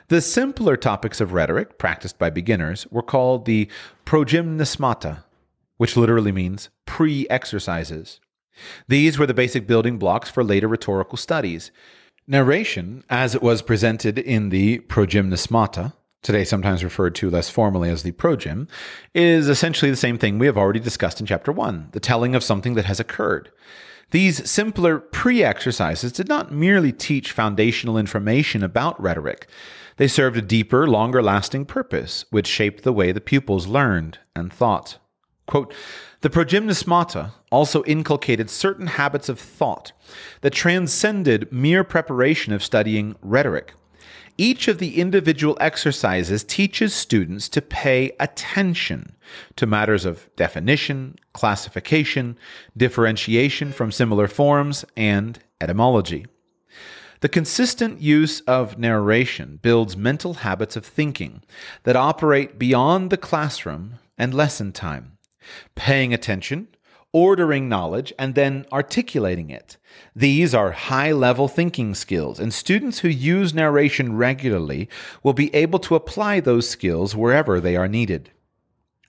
The simpler topics of rhetoric practiced by beginners were called the progymnasmata, which literally means pre exercises. These were the basic building blocks for later rhetorical studies. Narration, as it was presented in the progymnasmata, today sometimes referred to less formally as the progym, is essentially the same thing we have already discussed in chapter 1, the telling of something that has occurred. These simpler pre exercises did not merely teach foundational information about rhetoric, they served a deeper, longer lasting purpose, which shaped the way the pupils learned and thought. Quote, the progymnasmata also inculcated certain habits of thought that transcended mere preparation of studying rhetoric. Each of the individual exercises teaches students to pay attention to matters of definition, classification, differentiation from similar forms, and etymology. The consistent use of narration builds mental habits of thinking that operate beyond the classroom and lesson time. Paying attention, ordering knowledge, and then articulating it. These are high level thinking skills, and students who use narration regularly will be able to apply those skills wherever they are needed.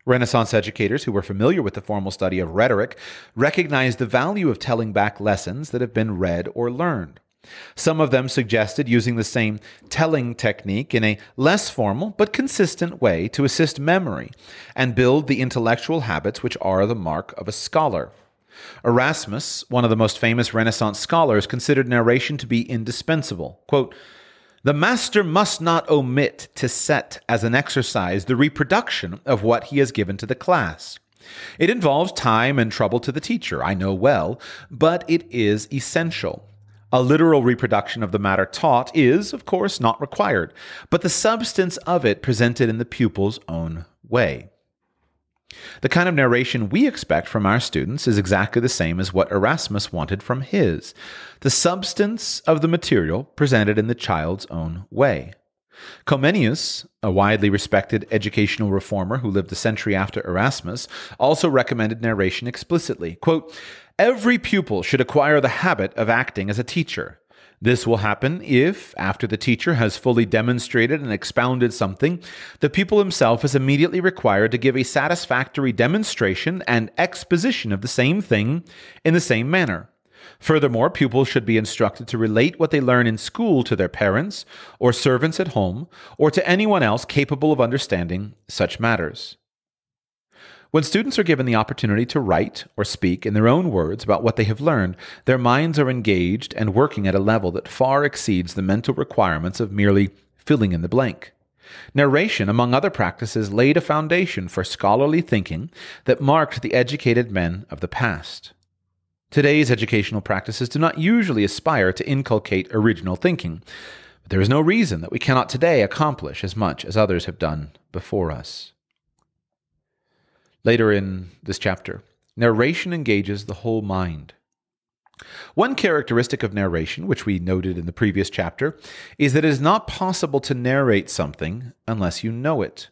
Renaissance educators who were familiar with the formal study of rhetoric recognized the value of telling back lessons that have been read or learned. Some of them suggested using the same telling technique in a less formal but consistent way to assist memory and build the intellectual habits which are the mark of a scholar. Erasmus, one of the most famous Renaissance scholars, considered narration to be indispensable. Quote, the master must not omit to set as an exercise the reproduction of what he has given to the class. It involves time and trouble to the teacher, I know well, but it is essential. A literal reproduction of the matter taught is, of course, not required, but the substance of it presented in the pupil's own way. The kind of narration we expect from our students is exactly the same as what Erasmus wanted from his the substance of the material presented in the child's own way. Comenius, a widely respected educational reformer who lived a century after Erasmus, also recommended narration explicitly. Quote, Every pupil should acquire the habit of acting as a teacher. This will happen if, after the teacher has fully demonstrated and expounded something, the pupil himself is immediately required to give a satisfactory demonstration and exposition of the same thing in the same manner. Furthermore, pupils should be instructed to relate what they learn in school to their parents or servants at home or to anyone else capable of understanding such matters. When students are given the opportunity to write or speak in their own words about what they have learned, their minds are engaged and working at a level that far exceeds the mental requirements of merely filling in the blank. Narration, among other practices, laid a foundation for scholarly thinking that marked the educated men of the past. Today's educational practices do not usually aspire to inculcate original thinking, but there is no reason that we cannot today accomplish as much as others have done before us. Later in this chapter, narration engages the whole mind. One characteristic of narration, which we noted in the previous chapter, is that it is not possible to narrate something unless you know it.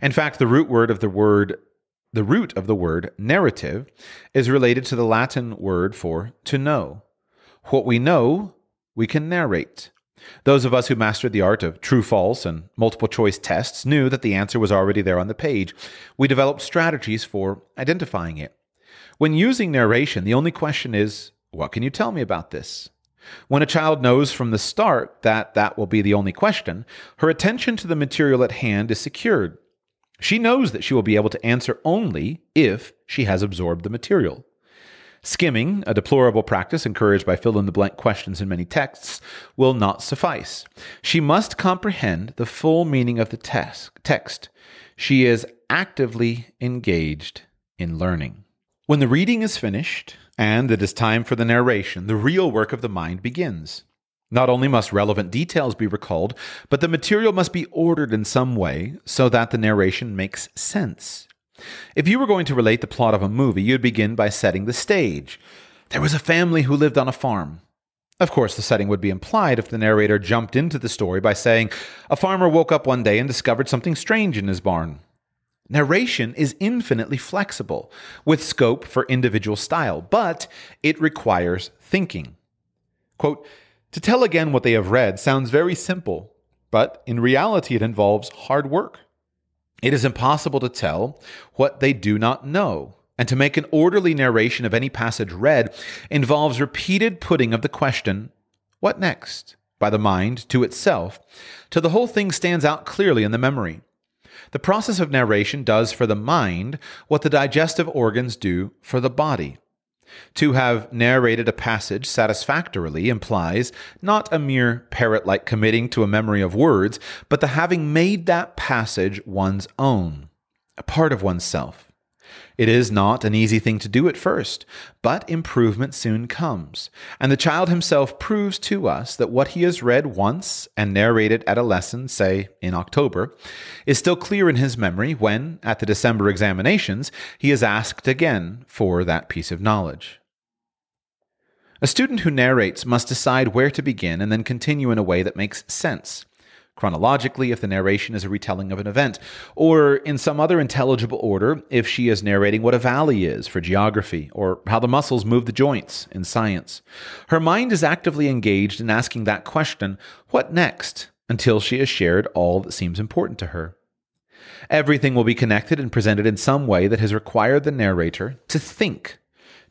In fact, the root word of the word the root of the word narrative is related to the Latin word for to know. What we know, we can narrate. Those of us who mastered the art of true false and multiple choice tests knew that the answer was already there on the page. We developed strategies for identifying it. When using narration, the only question is what can you tell me about this? When a child knows from the start that that will be the only question, her attention to the material at hand is secured. She knows that she will be able to answer only if she has absorbed the material. Skimming, a deplorable practice encouraged by fill in the blank questions in many texts, will not suffice. She must comprehend the full meaning of the text. She is actively engaged in learning. When the reading is finished and it is time for the narration, the real work of the mind begins. Not only must relevant details be recalled, but the material must be ordered in some way so that the narration makes sense. If you were going to relate the plot of a movie, you'd begin by setting the stage. There was a family who lived on a farm. Of course, the setting would be implied if the narrator jumped into the story by saying, A farmer woke up one day and discovered something strange in his barn. Narration is infinitely flexible, with scope for individual style, but it requires thinking. Quote, to tell again what they have read sounds very simple, but in reality it involves hard work. It is impossible to tell what they do not know. And to make an orderly narration of any passage read involves repeated putting of the question, What next? by the mind to itself, till the whole thing stands out clearly in the memory. The process of narration does for the mind what the digestive organs do for the body. To have narrated a passage satisfactorily implies not a mere parrot like committing to a memory of words, but the having made that passage one's own, a part of oneself. It is not an easy thing to do at first, but improvement soon comes. And the child himself proves to us that what he has read once and narrated at a lesson, say in October, is still clear in his memory when, at the December examinations, he is asked again for that piece of knowledge. A student who narrates must decide where to begin and then continue in a way that makes sense chronologically if the narration is a retelling of an event, or in some other intelligible order if she is narrating what a valley is for geography, or how the muscles move the joints in science. Her mind is actively engaged in asking that question, what next, until she has shared all that seems important to her. Everything will be connected and presented in some way that has required the narrator to think,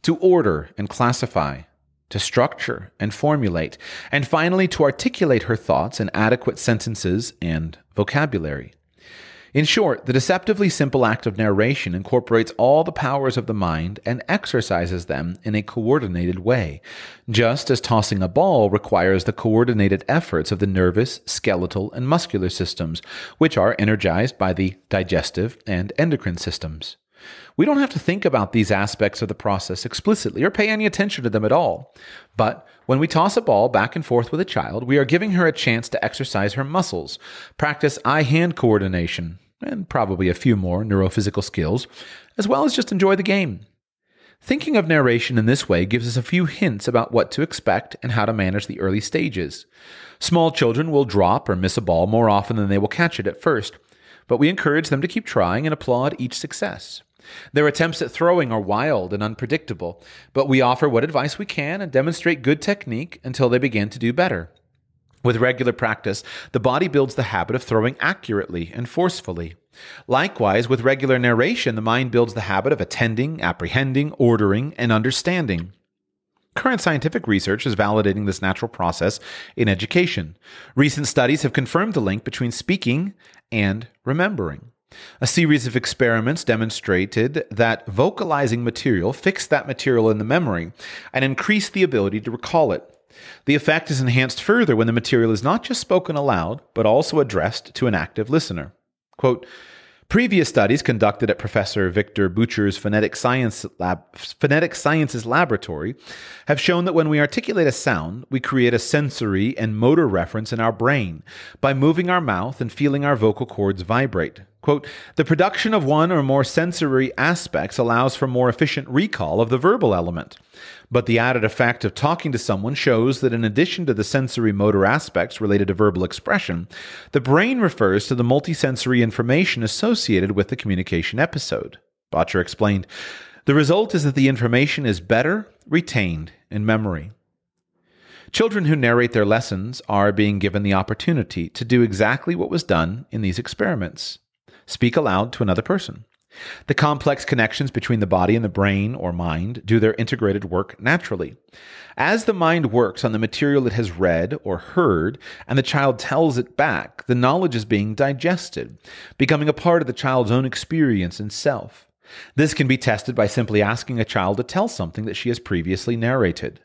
to order and classify, to structure and formulate, and finally to articulate her thoughts in adequate sentences and vocabulary. In short, the deceptively simple act of narration incorporates all the powers of the mind and exercises them in a coordinated way, just as tossing a ball requires the coordinated efforts of the nervous, skeletal, and muscular systems, which are energized by the digestive and endocrine systems. We don't have to think about these aspects of the process explicitly or pay any attention to them at all. But when we toss a ball back and forth with a child, we are giving her a chance to exercise her muscles, practice eye hand coordination, and probably a few more neurophysical skills, as well as just enjoy the game. Thinking of narration in this way gives us a few hints about what to expect and how to manage the early stages. Small children will drop or miss a ball more often than they will catch it at first, but we encourage them to keep trying and applaud each success. Their attempts at throwing are wild and unpredictable, but we offer what advice we can and demonstrate good technique until they begin to do better. With regular practice, the body builds the habit of throwing accurately and forcefully. Likewise, with regular narration, the mind builds the habit of attending, apprehending, ordering, and understanding. Current scientific research is validating this natural process in education. Recent studies have confirmed the link between speaking and remembering. A series of experiments demonstrated that vocalizing material fixed that material in the memory and increased the ability to recall it. The effect is enhanced further when the material is not just spoken aloud, but also addressed to an active listener. Quote, Previous studies conducted at Professor Victor Boucher's Phonetic, Science Lab, Phonetic Sciences Laboratory have shown that when we articulate a sound, we create a sensory and motor reference in our brain by moving our mouth and feeling our vocal cords vibrate. Quote, the production of one or more sensory aspects allows for more efficient recall of the verbal element. But the added effect of talking to someone shows that in addition to the sensory motor aspects related to verbal expression, the brain refers to the multisensory information associated with the communication episode. Boucher explained, the result is that the information is better retained in memory. Children who narrate their lessons are being given the opportunity to do exactly what was done in these experiments speak aloud to another person. The complex connections between the body and the brain or mind do their integrated work naturally. As the mind works on the material it has read or heard, and the child tells it back, the knowledge is being digested, becoming a part of the child's own experience and self. This can be tested by simply asking a child to tell something that she has previously narrated.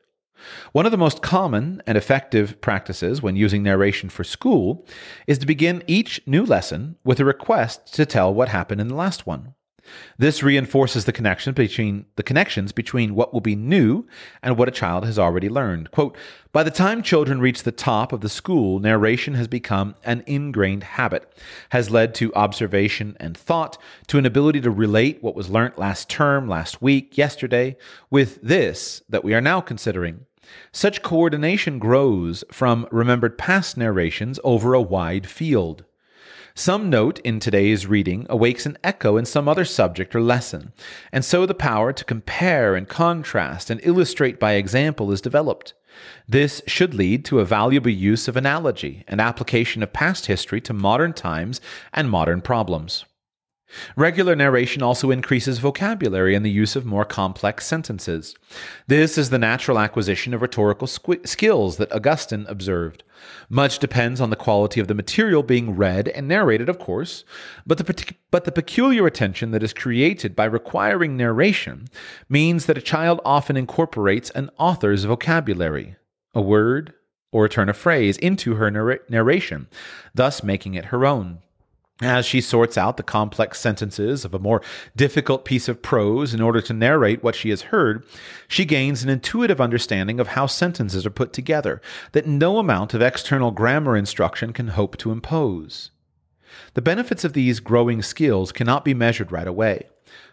One of the most common and effective practices when using narration for school is to begin each new lesson with a request to tell what happened in the last one. This reinforces the connection between the connections between what will be new and what a child has already learned. Quote, by the time children reach the top of the school, narration has become an ingrained habit, has led to observation and thought, to an ability to relate what was learnt last term, last week, yesterday, with this that we are now considering. Such coordination grows from remembered past narrations over a wide field. Some note in today's reading awakes an echo in some other subject or lesson, and so the power to compare and contrast and illustrate by example is developed. This should lead to a valuable use of analogy and application of past history to modern times and modern problems. Regular narration also increases vocabulary and the use of more complex sentences. This is the natural acquisition of rhetorical squ- skills that Augustine observed. Much depends on the quality of the material being read and narrated, of course, but the, partic- but the peculiar attention that is created by requiring narration means that a child often incorporates an author's vocabulary, a word or a turn of phrase, into her narr- narration, thus making it her own. As she sorts out the complex sentences of a more difficult piece of prose in order to narrate what she has heard, she gains an intuitive understanding of how sentences are put together that no amount of external grammar instruction can hope to impose. The benefits of these growing skills cannot be measured right away.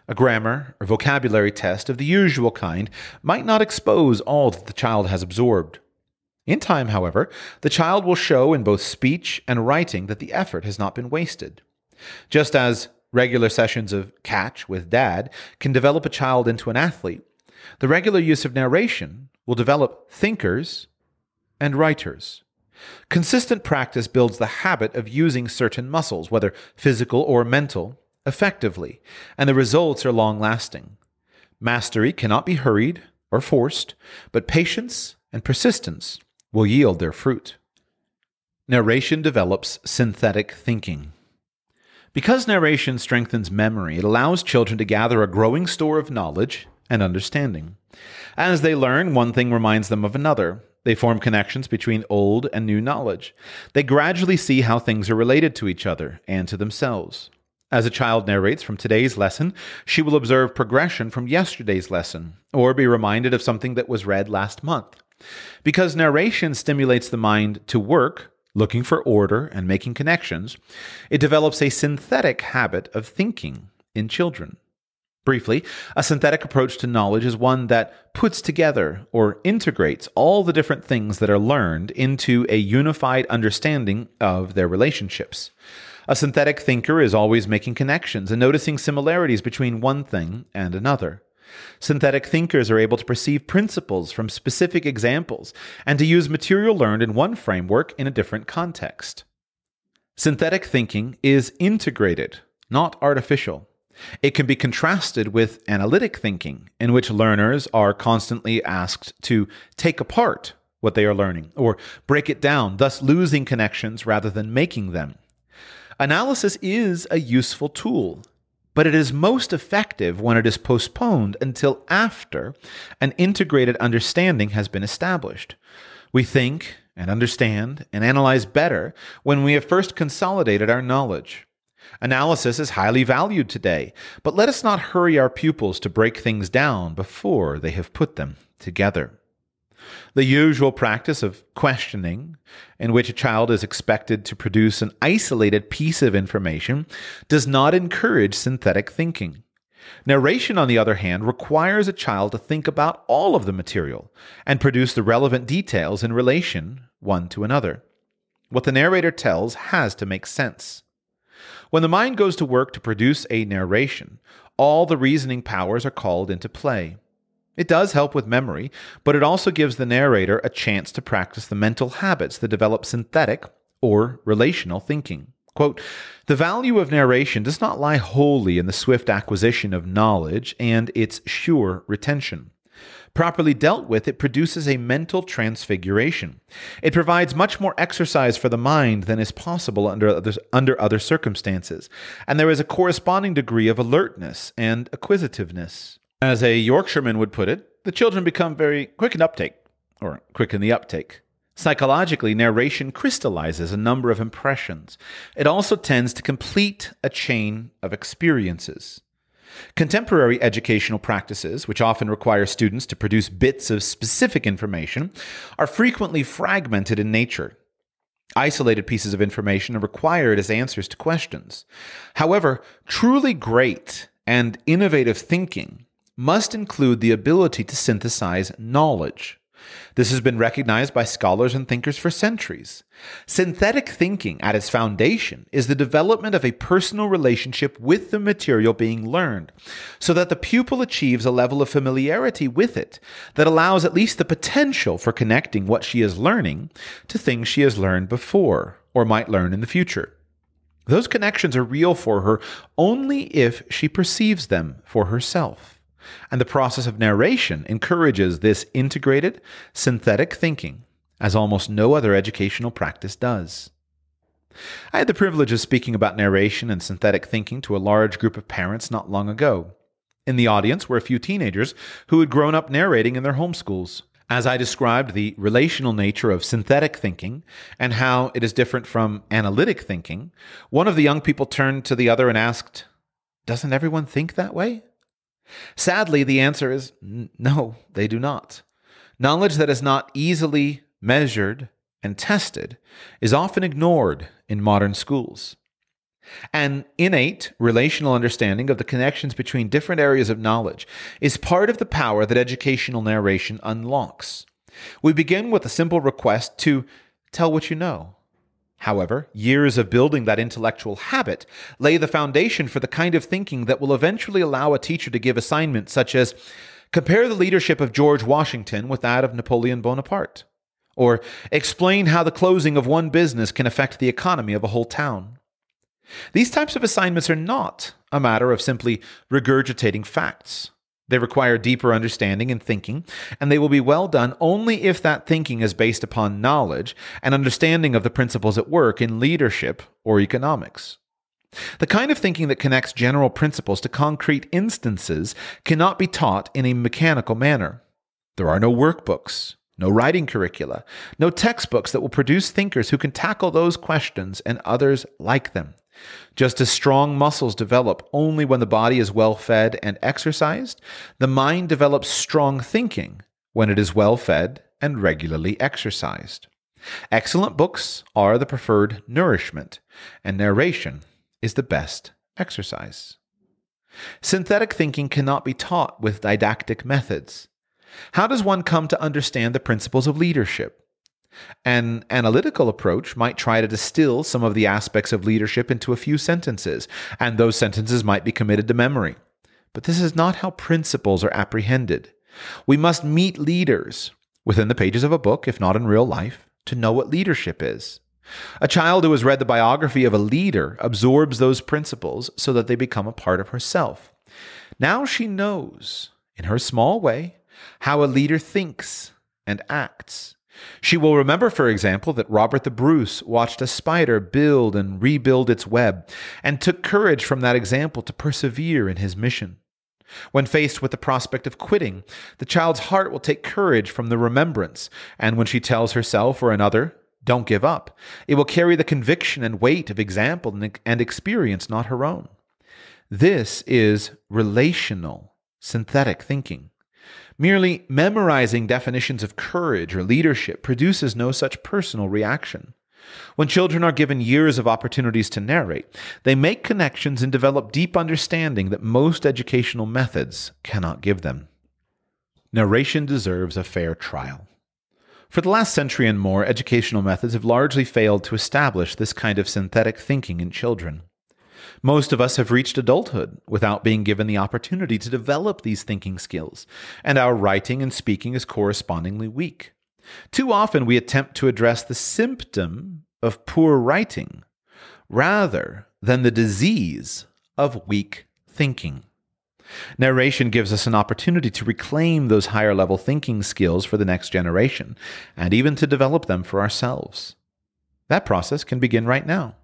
A grammar or vocabulary test of the usual kind might not expose all that the child has absorbed. In time, however, the child will show in both speech and writing that the effort has not been wasted. Just as regular sessions of catch with dad can develop a child into an athlete, the regular use of narration will develop thinkers and writers. Consistent practice builds the habit of using certain muscles, whether physical or mental, effectively, and the results are long lasting. Mastery cannot be hurried or forced, but patience and persistence will yield their fruit. Narration develops synthetic thinking. Because narration strengthens memory, it allows children to gather a growing store of knowledge and understanding. As they learn, one thing reminds them of another. They form connections between old and new knowledge. They gradually see how things are related to each other and to themselves. As a child narrates from today's lesson, she will observe progression from yesterday's lesson, or be reminded of something that was read last month. Because narration stimulates the mind to work, looking for order and making connections, it develops a synthetic habit of thinking in children. Briefly, a synthetic approach to knowledge is one that puts together or integrates all the different things that are learned into a unified understanding of their relationships. A synthetic thinker is always making connections and noticing similarities between one thing and another. Synthetic thinkers are able to perceive principles from specific examples and to use material learned in one framework in a different context. Synthetic thinking is integrated, not artificial. It can be contrasted with analytic thinking, in which learners are constantly asked to take apart what they are learning or break it down, thus losing connections rather than making them. Analysis is a useful tool, but it is most effective when it is postponed until after an integrated understanding has been established. We think and understand and analyze better when we have first consolidated our knowledge. Analysis is highly valued today, but let us not hurry our pupils to break things down before they have put them together. The usual practice of questioning, in which a child is expected to produce an isolated piece of information, does not encourage synthetic thinking. Narration, on the other hand, requires a child to think about all of the material and produce the relevant details in relation one to another. What the narrator tells has to make sense. When the mind goes to work to produce a narration, all the reasoning powers are called into play. It does help with memory, but it also gives the narrator a chance to practice the mental habits that develop synthetic or relational thinking. Quote, the value of narration does not lie wholly in the swift acquisition of knowledge and its sure retention. Properly dealt with, it produces a mental transfiguration. It provides much more exercise for the mind than is possible under other, under other circumstances, and there is a corresponding degree of alertness and acquisitiveness. As a Yorkshireman would put it, the children become very quick in uptake, or quick in the uptake. Psychologically, narration crystallizes a number of impressions. It also tends to complete a chain of experiences. Contemporary educational practices, which often require students to produce bits of specific information, are frequently fragmented in nature. Isolated pieces of information are required as answers to questions. However, truly great and innovative thinking must include the ability to synthesize knowledge. This has been recognized by scholars and thinkers for centuries. Synthetic thinking, at its foundation, is the development of a personal relationship with the material being learned, so that the pupil achieves a level of familiarity with it that allows at least the potential for connecting what she is learning to things she has learned before or might learn in the future. Those connections are real for her only if she perceives them for herself. And the process of narration encourages this integrated, synthetic thinking, as almost no other educational practice does. I had the privilege of speaking about narration and synthetic thinking to a large group of parents not long ago. In the audience were a few teenagers who had grown up narrating in their homeschools. As I described the relational nature of synthetic thinking and how it is different from analytic thinking, one of the young people turned to the other and asked, Doesn't everyone think that way? Sadly, the answer is no, they do not. Knowledge that is not easily measured and tested is often ignored in modern schools. An innate relational understanding of the connections between different areas of knowledge is part of the power that educational narration unlocks. We begin with a simple request to tell what you know. However, years of building that intellectual habit lay the foundation for the kind of thinking that will eventually allow a teacher to give assignments such as compare the leadership of George Washington with that of Napoleon Bonaparte, or explain how the closing of one business can affect the economy of a whole town. These types of assignments are not a matter of simply regurgitating facts. They require deeper understanding and thinking, and they will be well done only if that thinking is based upon knowledge and understanding of the principles at work in leadership or economics. The kind of thinking that connects general principles to concrete instances cannot be taught in a mechanical manner. There are no workbooks, no writing curricula, no textbooks that will produce thinkers who can tackle those questions and others like them. Just as strong muscles develop only when the body is well fed and exercised, the mind develops strong thinking when it is well fed and regularly exercised. Excellent books are the preferred nourishment, and narration is the best exercise. Synthetic thinking cannot be taught with didactic methods. How does one come to understand the principles of leadership? An analytical approach might try to distill some of the aspects of leadership into a few sentences, and those sentences might be committed to memory. But this is not how principles are apprehended. We must meet leaders within the pages of a book, if not in real life, to know what leadership is. A child who has read the biography of a leader absorbs those principles so that they become a part of herself. Now she knows, in her small way, how a leader thinks and acts. She will remember, for example, that Robert the Bruce watched a spider build and rebuild its web and took courage from that example to persevere in his mission. When faced with the prospect of quitting, the child's heart will take courage from the remembrance, and when she tells herself or another, don't give up, it will carry the conviction and weight of example and experience not her own. This is relational, synthetic thinking. Merely memorizing definitions of courage or leadership produces no such personal reaction. When children are given years of opportunities to narrate, they make connections and develop deep understanding that most educational methods cannot give them. Narration deserves a fair trial. For the last century and more, educational methods have largely failed to establish this kind of synthetic thinking in children. Most of us have reached adulthood without being given the opportunity to develop these thinking skills, and our writing and speaking is correspondingly weak. Too often we attempt to address the symptom of poor writing rather than the disease of weak thinking. Narration gives us an opportunity to reclaim those higher level thinking skills for the next generation and even to develop them for ourselves. That process can begin right now.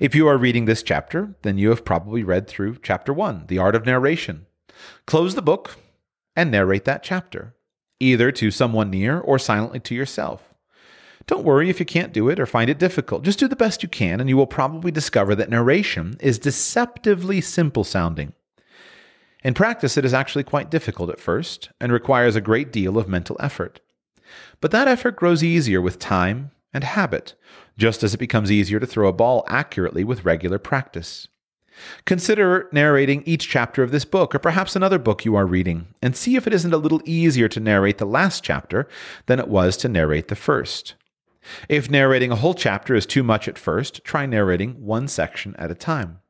If you are reading this chapter, then you have probably read through chapter one, The Art of Narration. Close the book and narrate that chapter either to someone near or silently to yourself. Don't worry if you can't do it or find it difficult. Just do the best you can, and you will probably discover that narration is deceptively simple sounding. In practice, it is actually quite difficult at first and requires a great deal of mental effort. But that effort grows easier with time and habit, just as it becomes easier to throw a ball accurately with regular practice. Consider narrating each chapter of this book, or perhaps another book you are reading, and see if it isn't a little easier to narrate the last chapter than it was to narrate the first. If narrating a whole chapter is too much at first, try narrating one section at a time.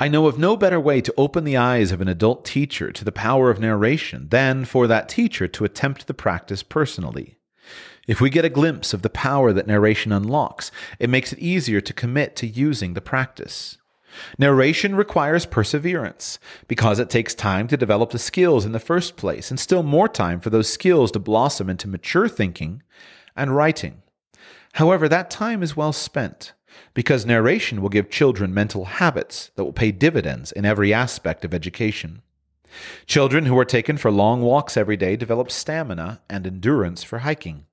I know of no better way to open the eyes of an adult teacher to the power of narration than for that teacher to attempt the practice personally. If we get a glimpse of the power that narration unlocks, it makes it easier to commit to using the practice. Narration requires perseverance because it takes time to develop the skills in the first place, and still more time for those skills to blossom into mature thinking and writing. However, that time is well spent because narration will give children mental habits that will pay dividends in every aspect of education. Children who are taken for long walks every day develop stamina and endurance for hiking.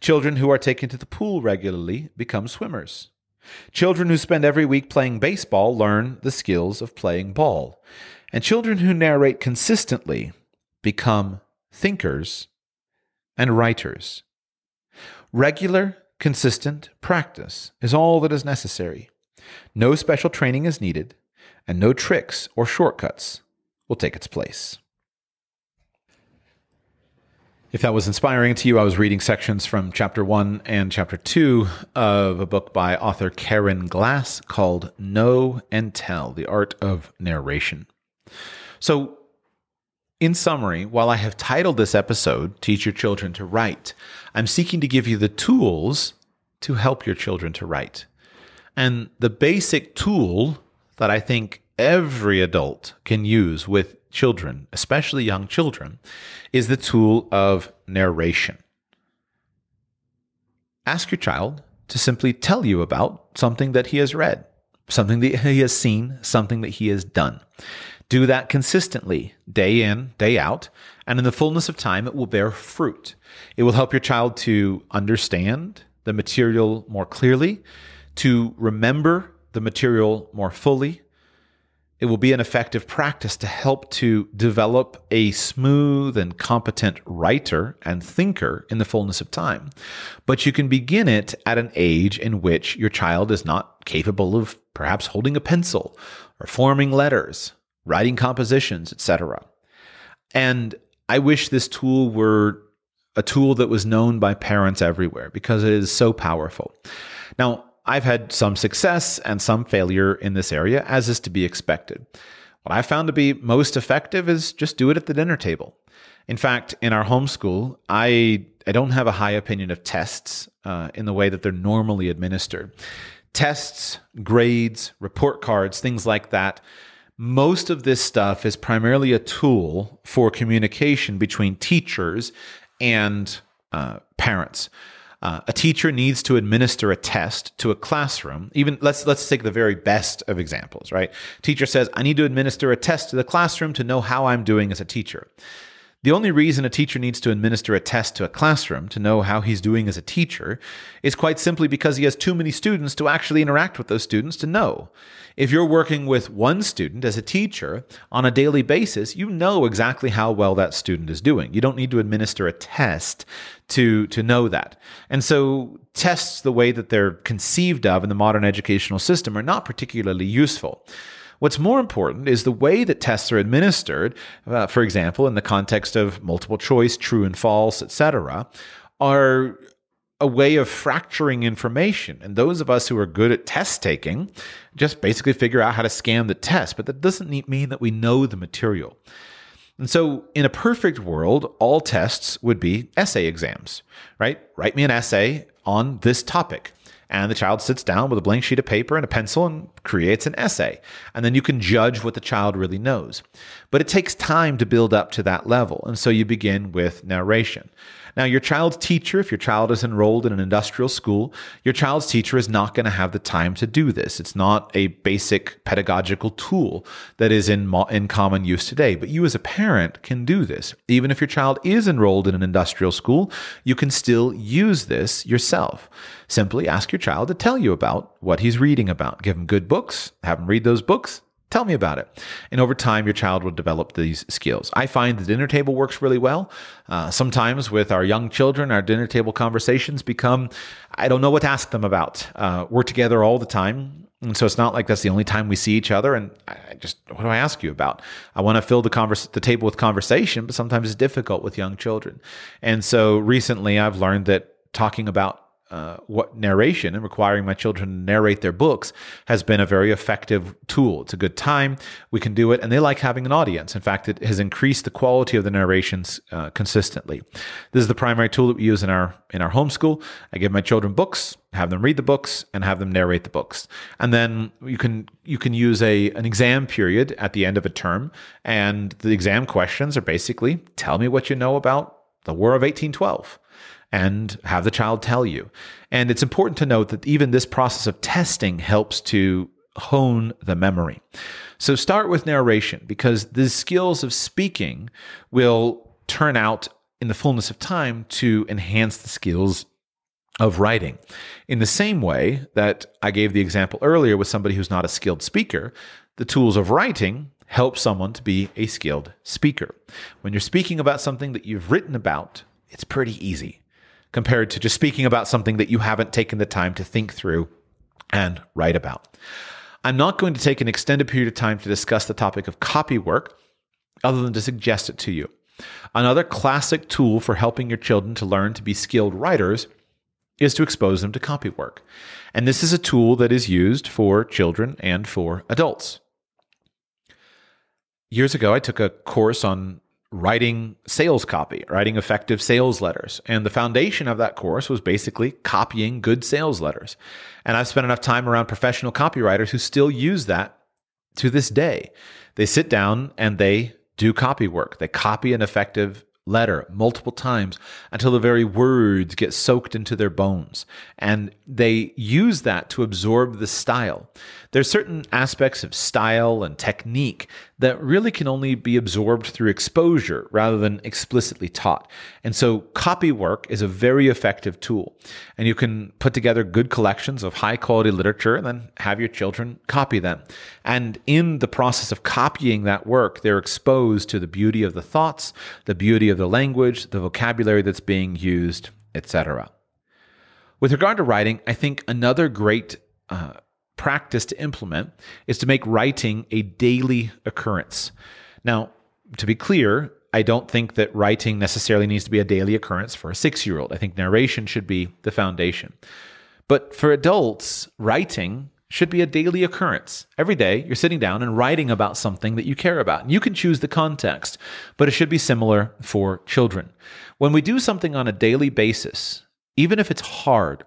Children who are taken to the pool regularly become swimmers. Children who spend every week playing baseball learn the skills of playing ball. And children who narrate consistently become thinkers and writers. Regular, consistent practice is all that is necessary. No special training is needed, and no tricks or shortcuts will take its place. If that was inspiring to you, I was reading sections from chapter one and chapter two of a book by author Karen Glass called Know and Tell The Art of Narration. So, in summary, while I have titled this episode Teach Your Children to Write, I'm seeking to give you the tools to help your children to write. And the basic tool that I think every adult can use with children, especially young children, is the tool of narration. Ask your child to simply tell you about something that he has read, something that he has seen, something that he has done. Do that consistently, day in, day out, and in the fullness of time, it will bear fruit. It will help your child to understand the material more clearly, to remember the material more fully, it will be an effective practice to help to develop a smooth and competent writer and thinker in the fullness of time. But you can begin it at an age in which your child is not capable of perhaps holding a pencil or forming letters writing compositions, etc. And I wish this tool were a tool that was known by parents everywhere because it is so powerful. Now, I've had some success and some failure in this area, as is to be expected. What I found to be most effective is just do it at the dinner table. In fact, in our homeschool, I I don't have a high opinion of tests uh, in the way that they're normally administered. Tests, grades, report cards, things like that. Most of this stuff is primarily a tool for communication between teachers and uh, parents. Uh, a teacher needs to administer a test to a classroom. Even let's let's take the very best of examples, right? Teacher says, "I need to administer a test to the classroom to know how I'm doing as a teacher." The only reason a teacher needs to administer a test to a classroom to know how he's doing as a teacher is quite simply because he has too many students to actually interact with those students to know. If you're working with one student as a teacher on a daily basis, you know exactly how well that student is doing. You don't need to administer a test to, to know that. And so tests, the way that they're conceived of in the modern educational system, are not particularly useful. What's more important is the way that tests are administered, uh, for example, in the context of multiple choice, true and false, etc., are a way of fracturing information. And those of us who are good at test taking just basically figure out how to scan the test, but that doesn't mean that we know the material. And so, in a perfect world, all tests would be essay exams, right? Write me an essay on this topic. And the child sits down with a blank sheet of paper and a pencil and creates an essay. And then you can judge what the child really knows. But it takes time to build up to that level. And so you begin with narration. Now, your child's teacher, if your child is enrolled in an industrial school, your child's teacher is not going to have the time to do this. It's not a basic pedagogical tool that is in, in common use today. But you, as a parent, can do this. Even if your child is enrolled in an industrial school, you can still use this yourself. Simply ask your child to tell you about what he's reading about. Give him good books, have him read those books, Tell me about it. And over time, your child will develop these skills. I find the dinner table works really well. Uh, sometimes with our young children, our dinner table conversations become, I don't know what to ask them about. Uh, we're together all the time. And so it's not like that's the only time we see each other. And I just, what do I ask you about? I want to fill the converse, the table with conversation, but sometimes it's difficult with young children. And so recently I've learned that talking about uh, what narration and requiring my children to narrate their books has been a very effective tool. It's a good time. We can do it, and they like having an audience. In fact, it has increased the quality of the narrations uh, consistently. This is the primary tool that we use in our in our homeschool. I give my children books, have them read the books, and have them narrate the books. And then you can you can use a an exam period at the end of a term, and the exam questions are basically tell me what you know about the War of 1812 and have the child tell you. And it's important to note that even this process of testing helps to hone the memory. So start with narration because the skills of speaking will turn out in the fullness of time to enhance the skills of writing. In the same way that I gave the example earlier with somebody who's not a skilled speaker, the tools of writing help someone to be a skilled speaker. When you're speaking about something that you've written about, it's pretty easy compared to just speaking about something that you haven't taken the time to think through and write about. I'm not going to take an extended period of time to discuss the topic of copy work, other than to suggest it to you. Another classic tool for helping your children to learn to be skilled writers is to expose them to copy work. And this is a tool that is used for children and for adults. Years ago, I took a course on writing sales copy, writing effective sales letters. And the foundation of that course was basically copying good sales letters. And I've spent enough time around professional copywriters who still use that to this day. They sit down and they do copy work. They copy an effective letter multiple times until the very words get soaked into their bones. And they use that to absorb the style. There's certain aspects of style and technique that really can only be absorbed through exposure rather than explicitly taught. And so copy work is a very effective tool. And you can put together good collections of high quality literature and then have your children copy them. And in the process of copying that work, they're exposed to the beauty of the thoughts, the beauty of the language, the vocabulary that's being used, etc. With regard to writing, I think another great uh, practice to implement is to make writing a daily occurrence. Now, to be clear, I don't think that writing necessarily needs to be a daily occurrence for a six year old. I think narration should be the foundation. But for adults, writing should be a daily occurrence. Every day, you're sitting down and writing about something that you care about. And you can choose the context, but it should be similar for children. When we do something on a daily basis, even if it's hard,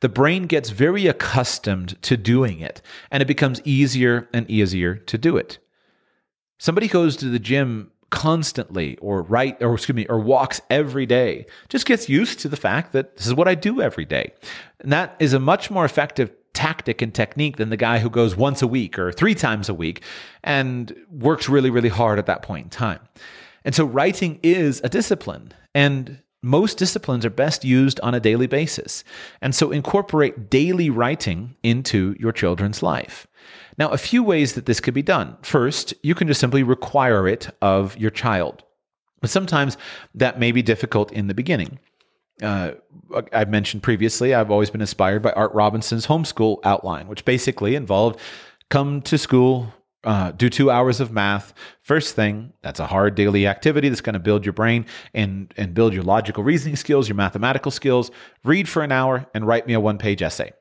the brain gets very accustomed to doing it, and it becomes easier and easier to do it. Somebody goes to the gym constantly or right or excuse me or walks every day just gets used to the fact that this is what I do every day. And that is a much more effective tactic and technique than the guy who goes once a week or three times a week and works really really hard at that point in time. And so writing is a discipline and most disciplines are best used on a daily basis. And so incorporate daily writing into your children's life. Now, a few ways that this could be done. First, you can just simply require it of your child. But sometimes that may be difficult in the beginning. Uh, I've mentioned previously, I've always been inspired by Art Robinson's homeschool outline, which basically involved come to school, uh, do two hours of math. First thing, that's a hard daily activity that's going to build your brain and, and build your logical reasoning skills, your mathematical skills. Read for an hour and write me a one page essay.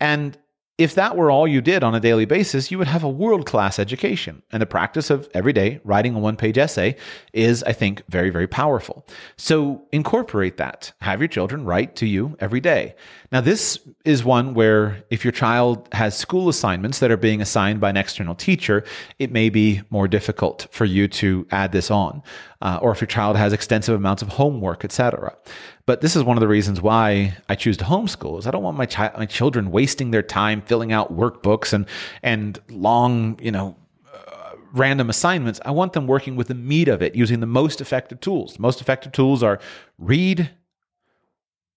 And if that were all you did on a daily basis, you would have a world class education. And the practice of every day writing a one page essay is, I think, very, very powerful. So incorporate that. Have your children write to you every day. Now, this is one where if your child has school assignments that are being assigned by an external teacher, it may be more difficult for you to add this on. Uh, or if your child has extensive amounts of homework, etc. But this is one of the reasons why I choose to homeschool is I don't want my chi- my children wasting their time filling out workbooks and and long, you know, uh, random assignments. I want them working with the meat of it using the most effective tools. The most effective tools are read,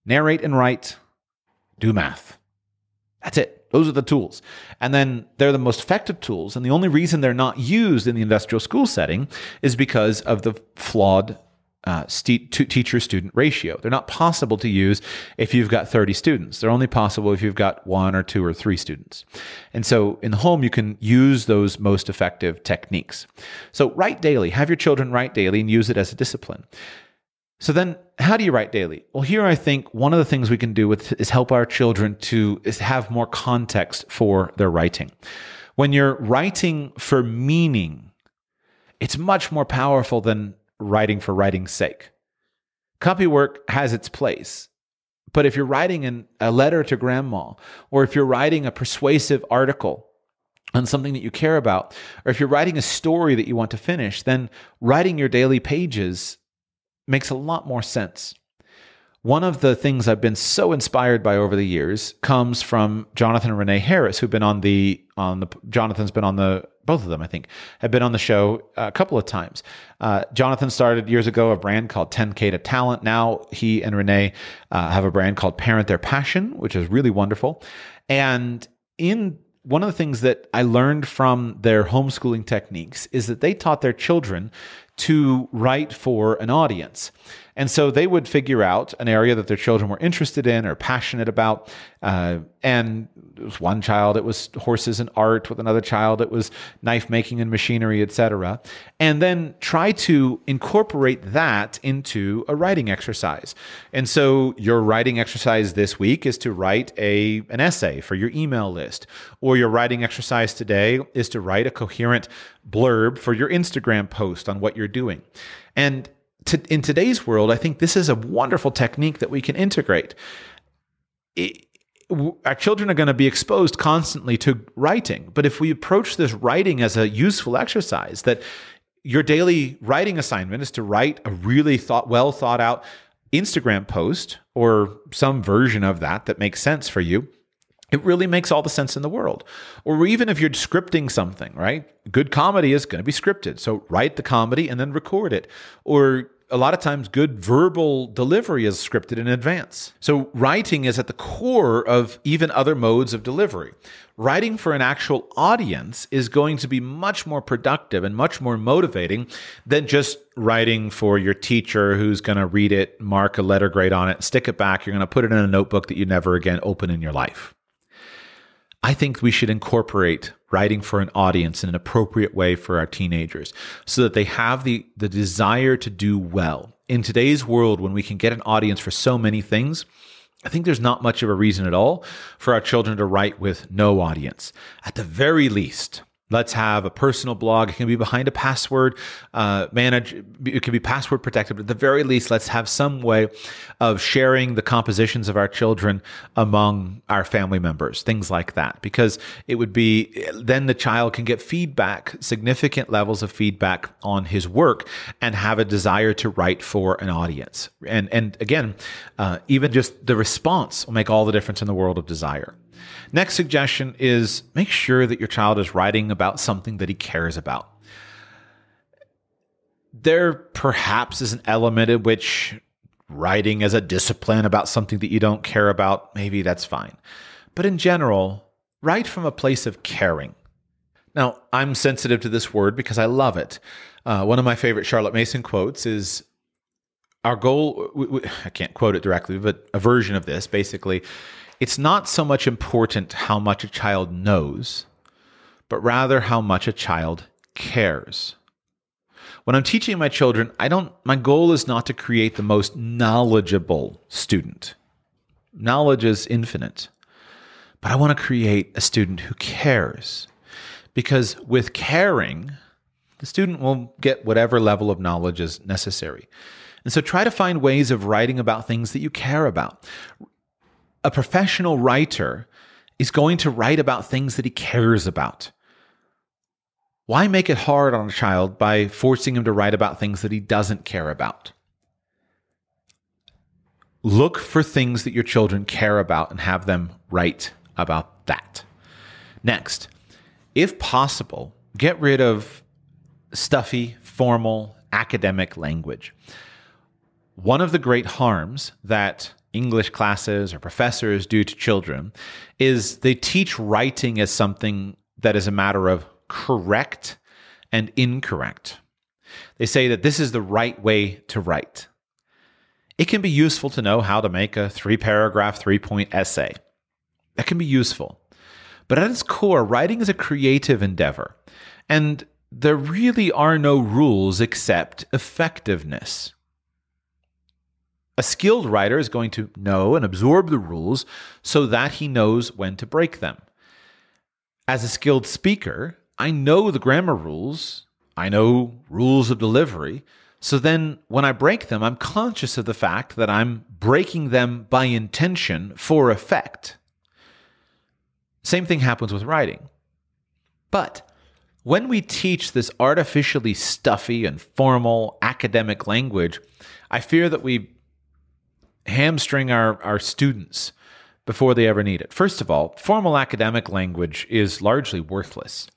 narrate and write, do math. That's it. Those are the tools. And then they're the most effective tools. And the only reason they're not used in the industrial school setting is because of the flawed uh, st- teacher student ratio. They're not possible to use if you've got 30 students. They're only possible if you've got one or two or three students. And so in the home, you can use those most effective techniques. So write daily, have your children write daily and use it as a discipline. So then how do you write daily? Well, here I think one of the things we can do with is help our children to is have more context for their writing. When you're writing for meaning, it's much more powerful than writing for writing's sake. Copy work has its place. But if you're writing in a letter to grandma, or if you're writing a persuasive article on something that you care about, or if you're writing a story that you want to finish, then writing your daily pages makes a lot more sense. One of the things I've been so inspired by over the years comes from Jonathan and Renee Harris, who've been on the on the Jonathan's been on the both of them I think have been on the show a couple of times. Uh, Jonathan started years ago a brand called 10K to Talent. Now he and Renee uh, have a brand called Parent Their Passion, which is really wonderful. And in one of the things that I learned from their homeschooling techniques is that they taught their children to write for an audience. And so they would figure out an area that their children were interested in or passionate about. Uh, and was one child, it was horses and art. With another child, it was knife making and machinery, etc. And then try to incorporate that into a writing exercise. And so your writing exercise this week is to write a an essay for your email list, or your writing exercise today is to write a coherent blurb for your Instagram post on what you're doing. And to, in today's world, I think this is a wonderful technique that we can integrate. It, our children are going to be exposed constantly to writing, but if we approach this writing as a useful exercise, that your daily writing assignment is to write a really thought, well thought out Instagram post or some version of that that makes sense for you it really makes all the sense in the world. Or even if you're scripting something, right? Good comedy is going to be scripted. So write the comedy and then record it. Or a lot of times good verbal delivery is scripted in advance. So writing is at the core of even other modes of delivery. Writing for an actual audience is going to be much more productive and much more motivating than just writing for your teacher who's going to read it, mark a letter grade on it, stick it back. You're going to put it in a notebook that you never again open in your life. I think we should incorporate writing for an audience in an appropriate way for our teenagers so that they have the, the desire to do well. In today's world, when we can get an audience for so many things, I think there's not much of a reason at all for our children to write with no audience. At the very least, Let's have a personal blog. It can be behind a password uh, manage. It can be password protected, but at the very least, let's have some way of sharing the compositions of our children among our family members, things like that. Because it would be then the child can get feedback, significant levels of feedback on his work, and have a desire to write for an audience. And and again, uh, even just the response will make all the difference in the world of desire. Next suggestion is make sure that your child is writing about something that he cares about. There perhaps is an element in which writing as a discipline about something that you don't care about, maybe that's fine. But in general, write from a place of caring. Now, I'm sensitive to this word because I love it. Uh, one of my favorite Charlotte Mason quotes is Our goal, we, we, I can't quote it directly, but a version of this basically it's not so much important how much a child knows, but rather how much a child cares. When I'm teaching my children, I don't my goal is not to create the most knowledgeable student. Knowledge is infinite. But I want to create a student who cares. Because with caring, the student will get whatever level of knowledge is necessary. And so try to find ways of writing about things that you care about a professional writer is going to write about things that he cares about. Why make it hard on a child by forcing him to write about things that he doesn't care about? Look for things that your children care about and have them write about that. Next, if possible, get rid of stuffy, formal, academic language. One of the great harms that English classes or professors do to children is they teach writing as something that is a matter of correct and incorrect. They say that this is the right way to write. It can be useful to know how to make a three paragraph, three point essay. That can be useful. But at its core, writing is a creative endeavor. And there really are no rules except effectiveness. A skilled writer is going to know and absorb the rules so that he knows when to break them. As a skilled speaker, I know the grammar rules, I know rules of delivery. So then when I break them, I'm conscious of the fact that I'm breaking them by intention for effect. Same thing happens with writing. But when we teach this artificially stuffy and formal academic language, I fear that we hamstring our, our students before they ever need it. First of all, formal academic language is largely worthless.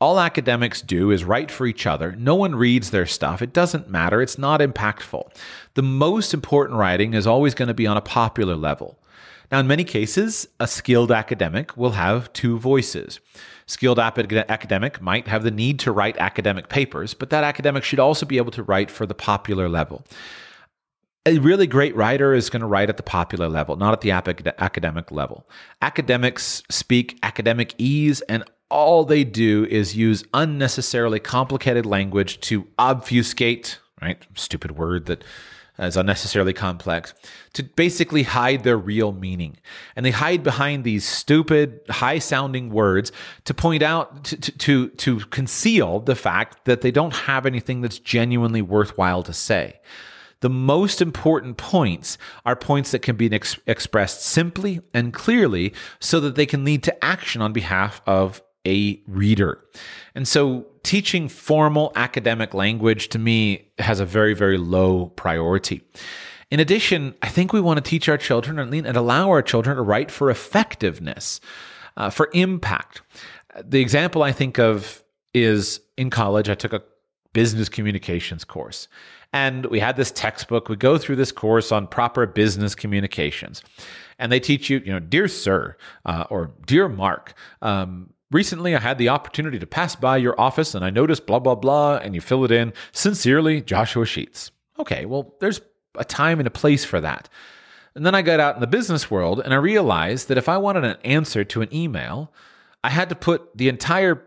All academics do is write for each other. No one reads their stuff. It doesn't matter. It's not impactful. The most important writing is always going to be on a popular level. Now, in many cases, a skilled academic will have two voices. Skilled academic might have the need to write academic papers, but that academic should also be able to write for the popular level a really great writer is going to write at the popular level, not at the academic level. Academics speak academicese, and all they do is use unnecessarily complicated language to obfuscate, right? Stupid word that is unnecessarily complex, to basically hide their real meaning. And they hide behind these stupid, high sounding words to point out, to, to, to conceal the fact that they don't have anything that's genuinely worthwhile to say. The most important points are points that can be ex- expressed simply and clearly so that they can lead to action on behalf of a reader. And so teaching formal academic language to me has a very, very low priority. In addition, I think we want to teach our children and allow our children to write for effectiveness, uh, for impact. The example I think of is in college, I took a business communications course. And we had this textbook. We go through this course on proper business communications. And they teach you, you know, dear sir uh, or dear Mark, um, recently I had the opportunity to pass by your office and I noticed blah, blah, blah. And you fill it in. Sincerely, Joshua Sheets. Okay, well, there's a time and a place for that. And then I got out in the business world and I realized that if I wanted an answer to an email, I had to put the entire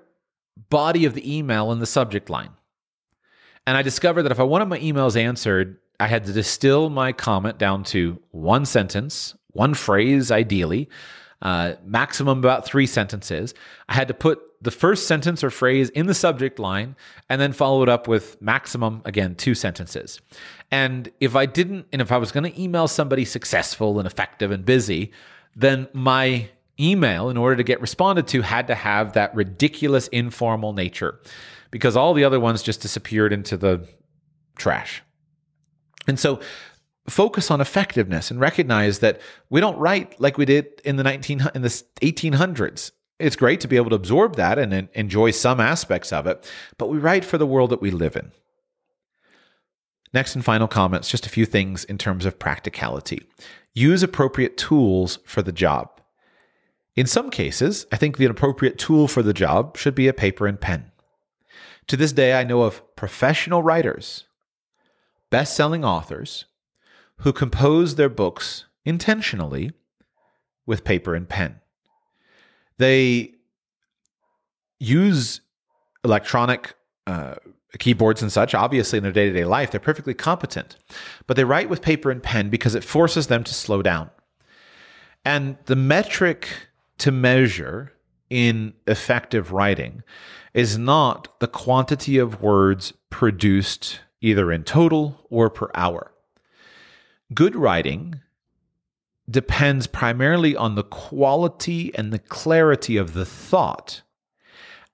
body of the email in the subject line. And I discovered that if I wanted my emails answered, I had to distill my comment down to one sentence, one phrase, ideally, uh, maximum about three sentences. I had to put the first sentence or phrase in the subject line and then follow it up with maximum, again, two sentences. And if I didn't, and if I was going to email somebody successful and effective and busy, then my email, in order to get responded to, had to have that ridiculous informal nature because all the other ones just disappeared into the trash. And so focus on effectiveness and recognize that we don't write like we did in the 19 in the 1800s. It's great to be able to absorb that and enjoy some aspects of it, but we write for the world that we live in. Next and final comments, just a few things in terms of practicality. Use appropriate tools for the job. In some cases, I think the appropriate tool for the job should be a paper and pen. To this day, I know of professional writers, best selling authors, who compose their books intentionally with paper and pen. They use electronic uh, keyboards and such, obviously, in their day to day life. They're perfectly competent, but they write with paper and pen because it forces them to slow down. And the metric to measure in effective writing is not the quantity of words produced either in total or per hour. Good writing depends primarily on the quality and the clarity of the thought,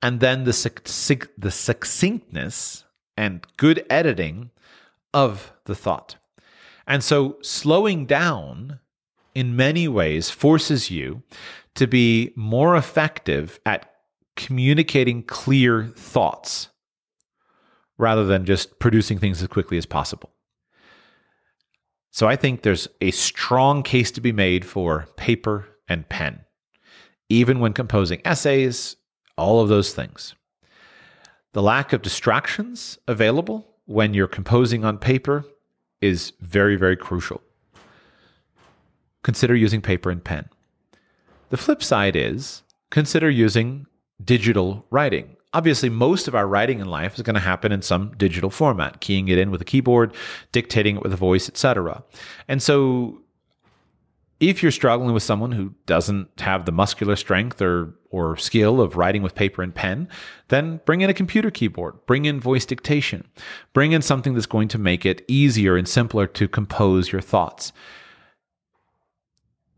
and then the, the succinctness and good editing of the thought. And so, slowing down in many ways forces you to be more effective at communicating clear thoughts rather than just producing things as quickly as possible. So I think there's a strong case to be made for paper and pen, even when composing essays, all of those things. The lack of distractions available when you're composing on paper is very, very crucial. Consider using paper and pen. The flip side is consider using digital writing. Obviously most of our writing in life is going to happen in some digital format keying it in with a keyboard dictating it with a voice etc and so if you're struggling with someone who doesn't have the muscular strength or or skill of writing with paper and pen then bring in a computer keyboard bring in voice dictation bring in something that's going to make it easier and simpler to compose your thoughts.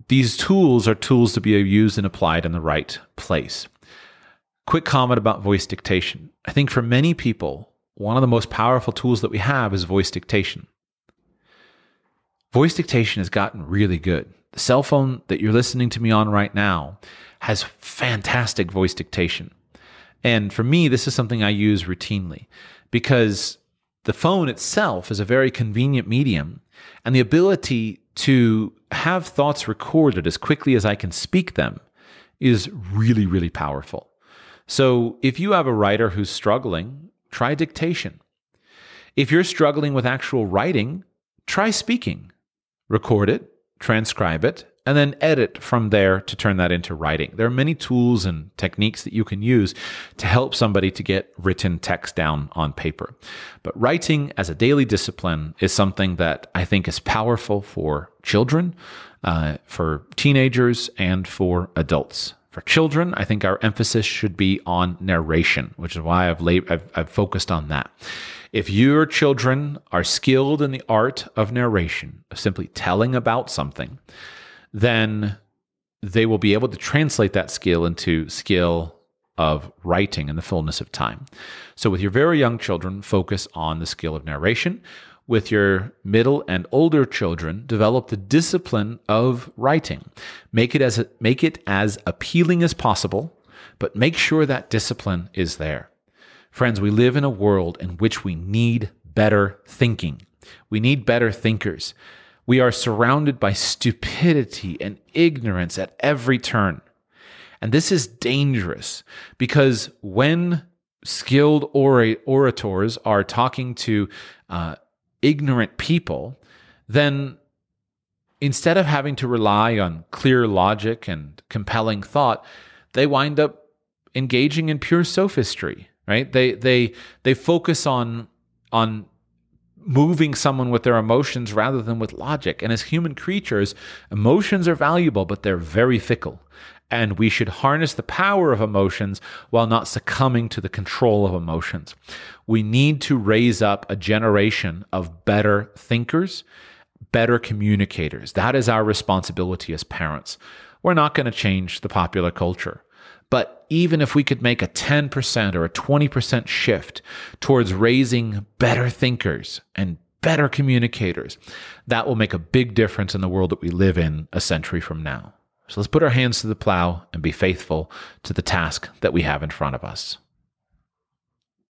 These tools are tools to be used and applied in the right place Quick comment about voice dictation. I think for many people, one of the most powerful tools that we have is voice dictation. Voice dictation has gotten really good. The cell phone that you're listening to me on right now has fantastic voice dictation. And for me, this is something I use routinely because the phone itself is a very convenient medium and the ability to have thoughts recorded as quickly as I can speak them is really, really powerful. So if you have a writer who's struggling, try dictation. If you're struggling with actual writing, try speaking. Record it, transcribe it, and then edit from there to turn that into writing. There are many tools and techniques that you can use to help somebody to get written text down on paper. But writing as a daily discipline is something that I think is powerful for children, uh, for teenagers, and for adults. For children, I think our emphasis should be on narration, which is why I've, laid, I've, I've focused on that. If your children are skilled in the art of narration, of simply telling about something, then they will be able to translate that skill into skill of writing in the fullness of time. So, with your very young children, focus on the skill of narration with your middle and older children, develop the discipline of writing. Make it as make it as appealing as possible, but make sure that discipline is there. Friends, we live in a world in which we need better thinking. We need better thinkers. We are surrounded by stupidity and ignorance at every turn. And this is dangerous because when skilled orators are talking to uh, ignorant people, then instead of having to rely on clear logic and compelling thought, they wind up engaging in pure sophistry, right? They they they focus on on moving someone with their emotions rather than with logic. And as human creatures, emotions are valuable, but they're very fickle. And we should harness the power of emotions while not succumbing to the control of emotions. We need to raise up a generation of better thinkers, better communicators. That is our responsibility as parents. We're not going to change the popular culture. But even if we could make a 10% or a 20% shift towards raising better thinkers and better communicators, that will make a big difference in the world that we live in a century from now. So let's put our hands to the plow and be faithful to the task that we have in front of us.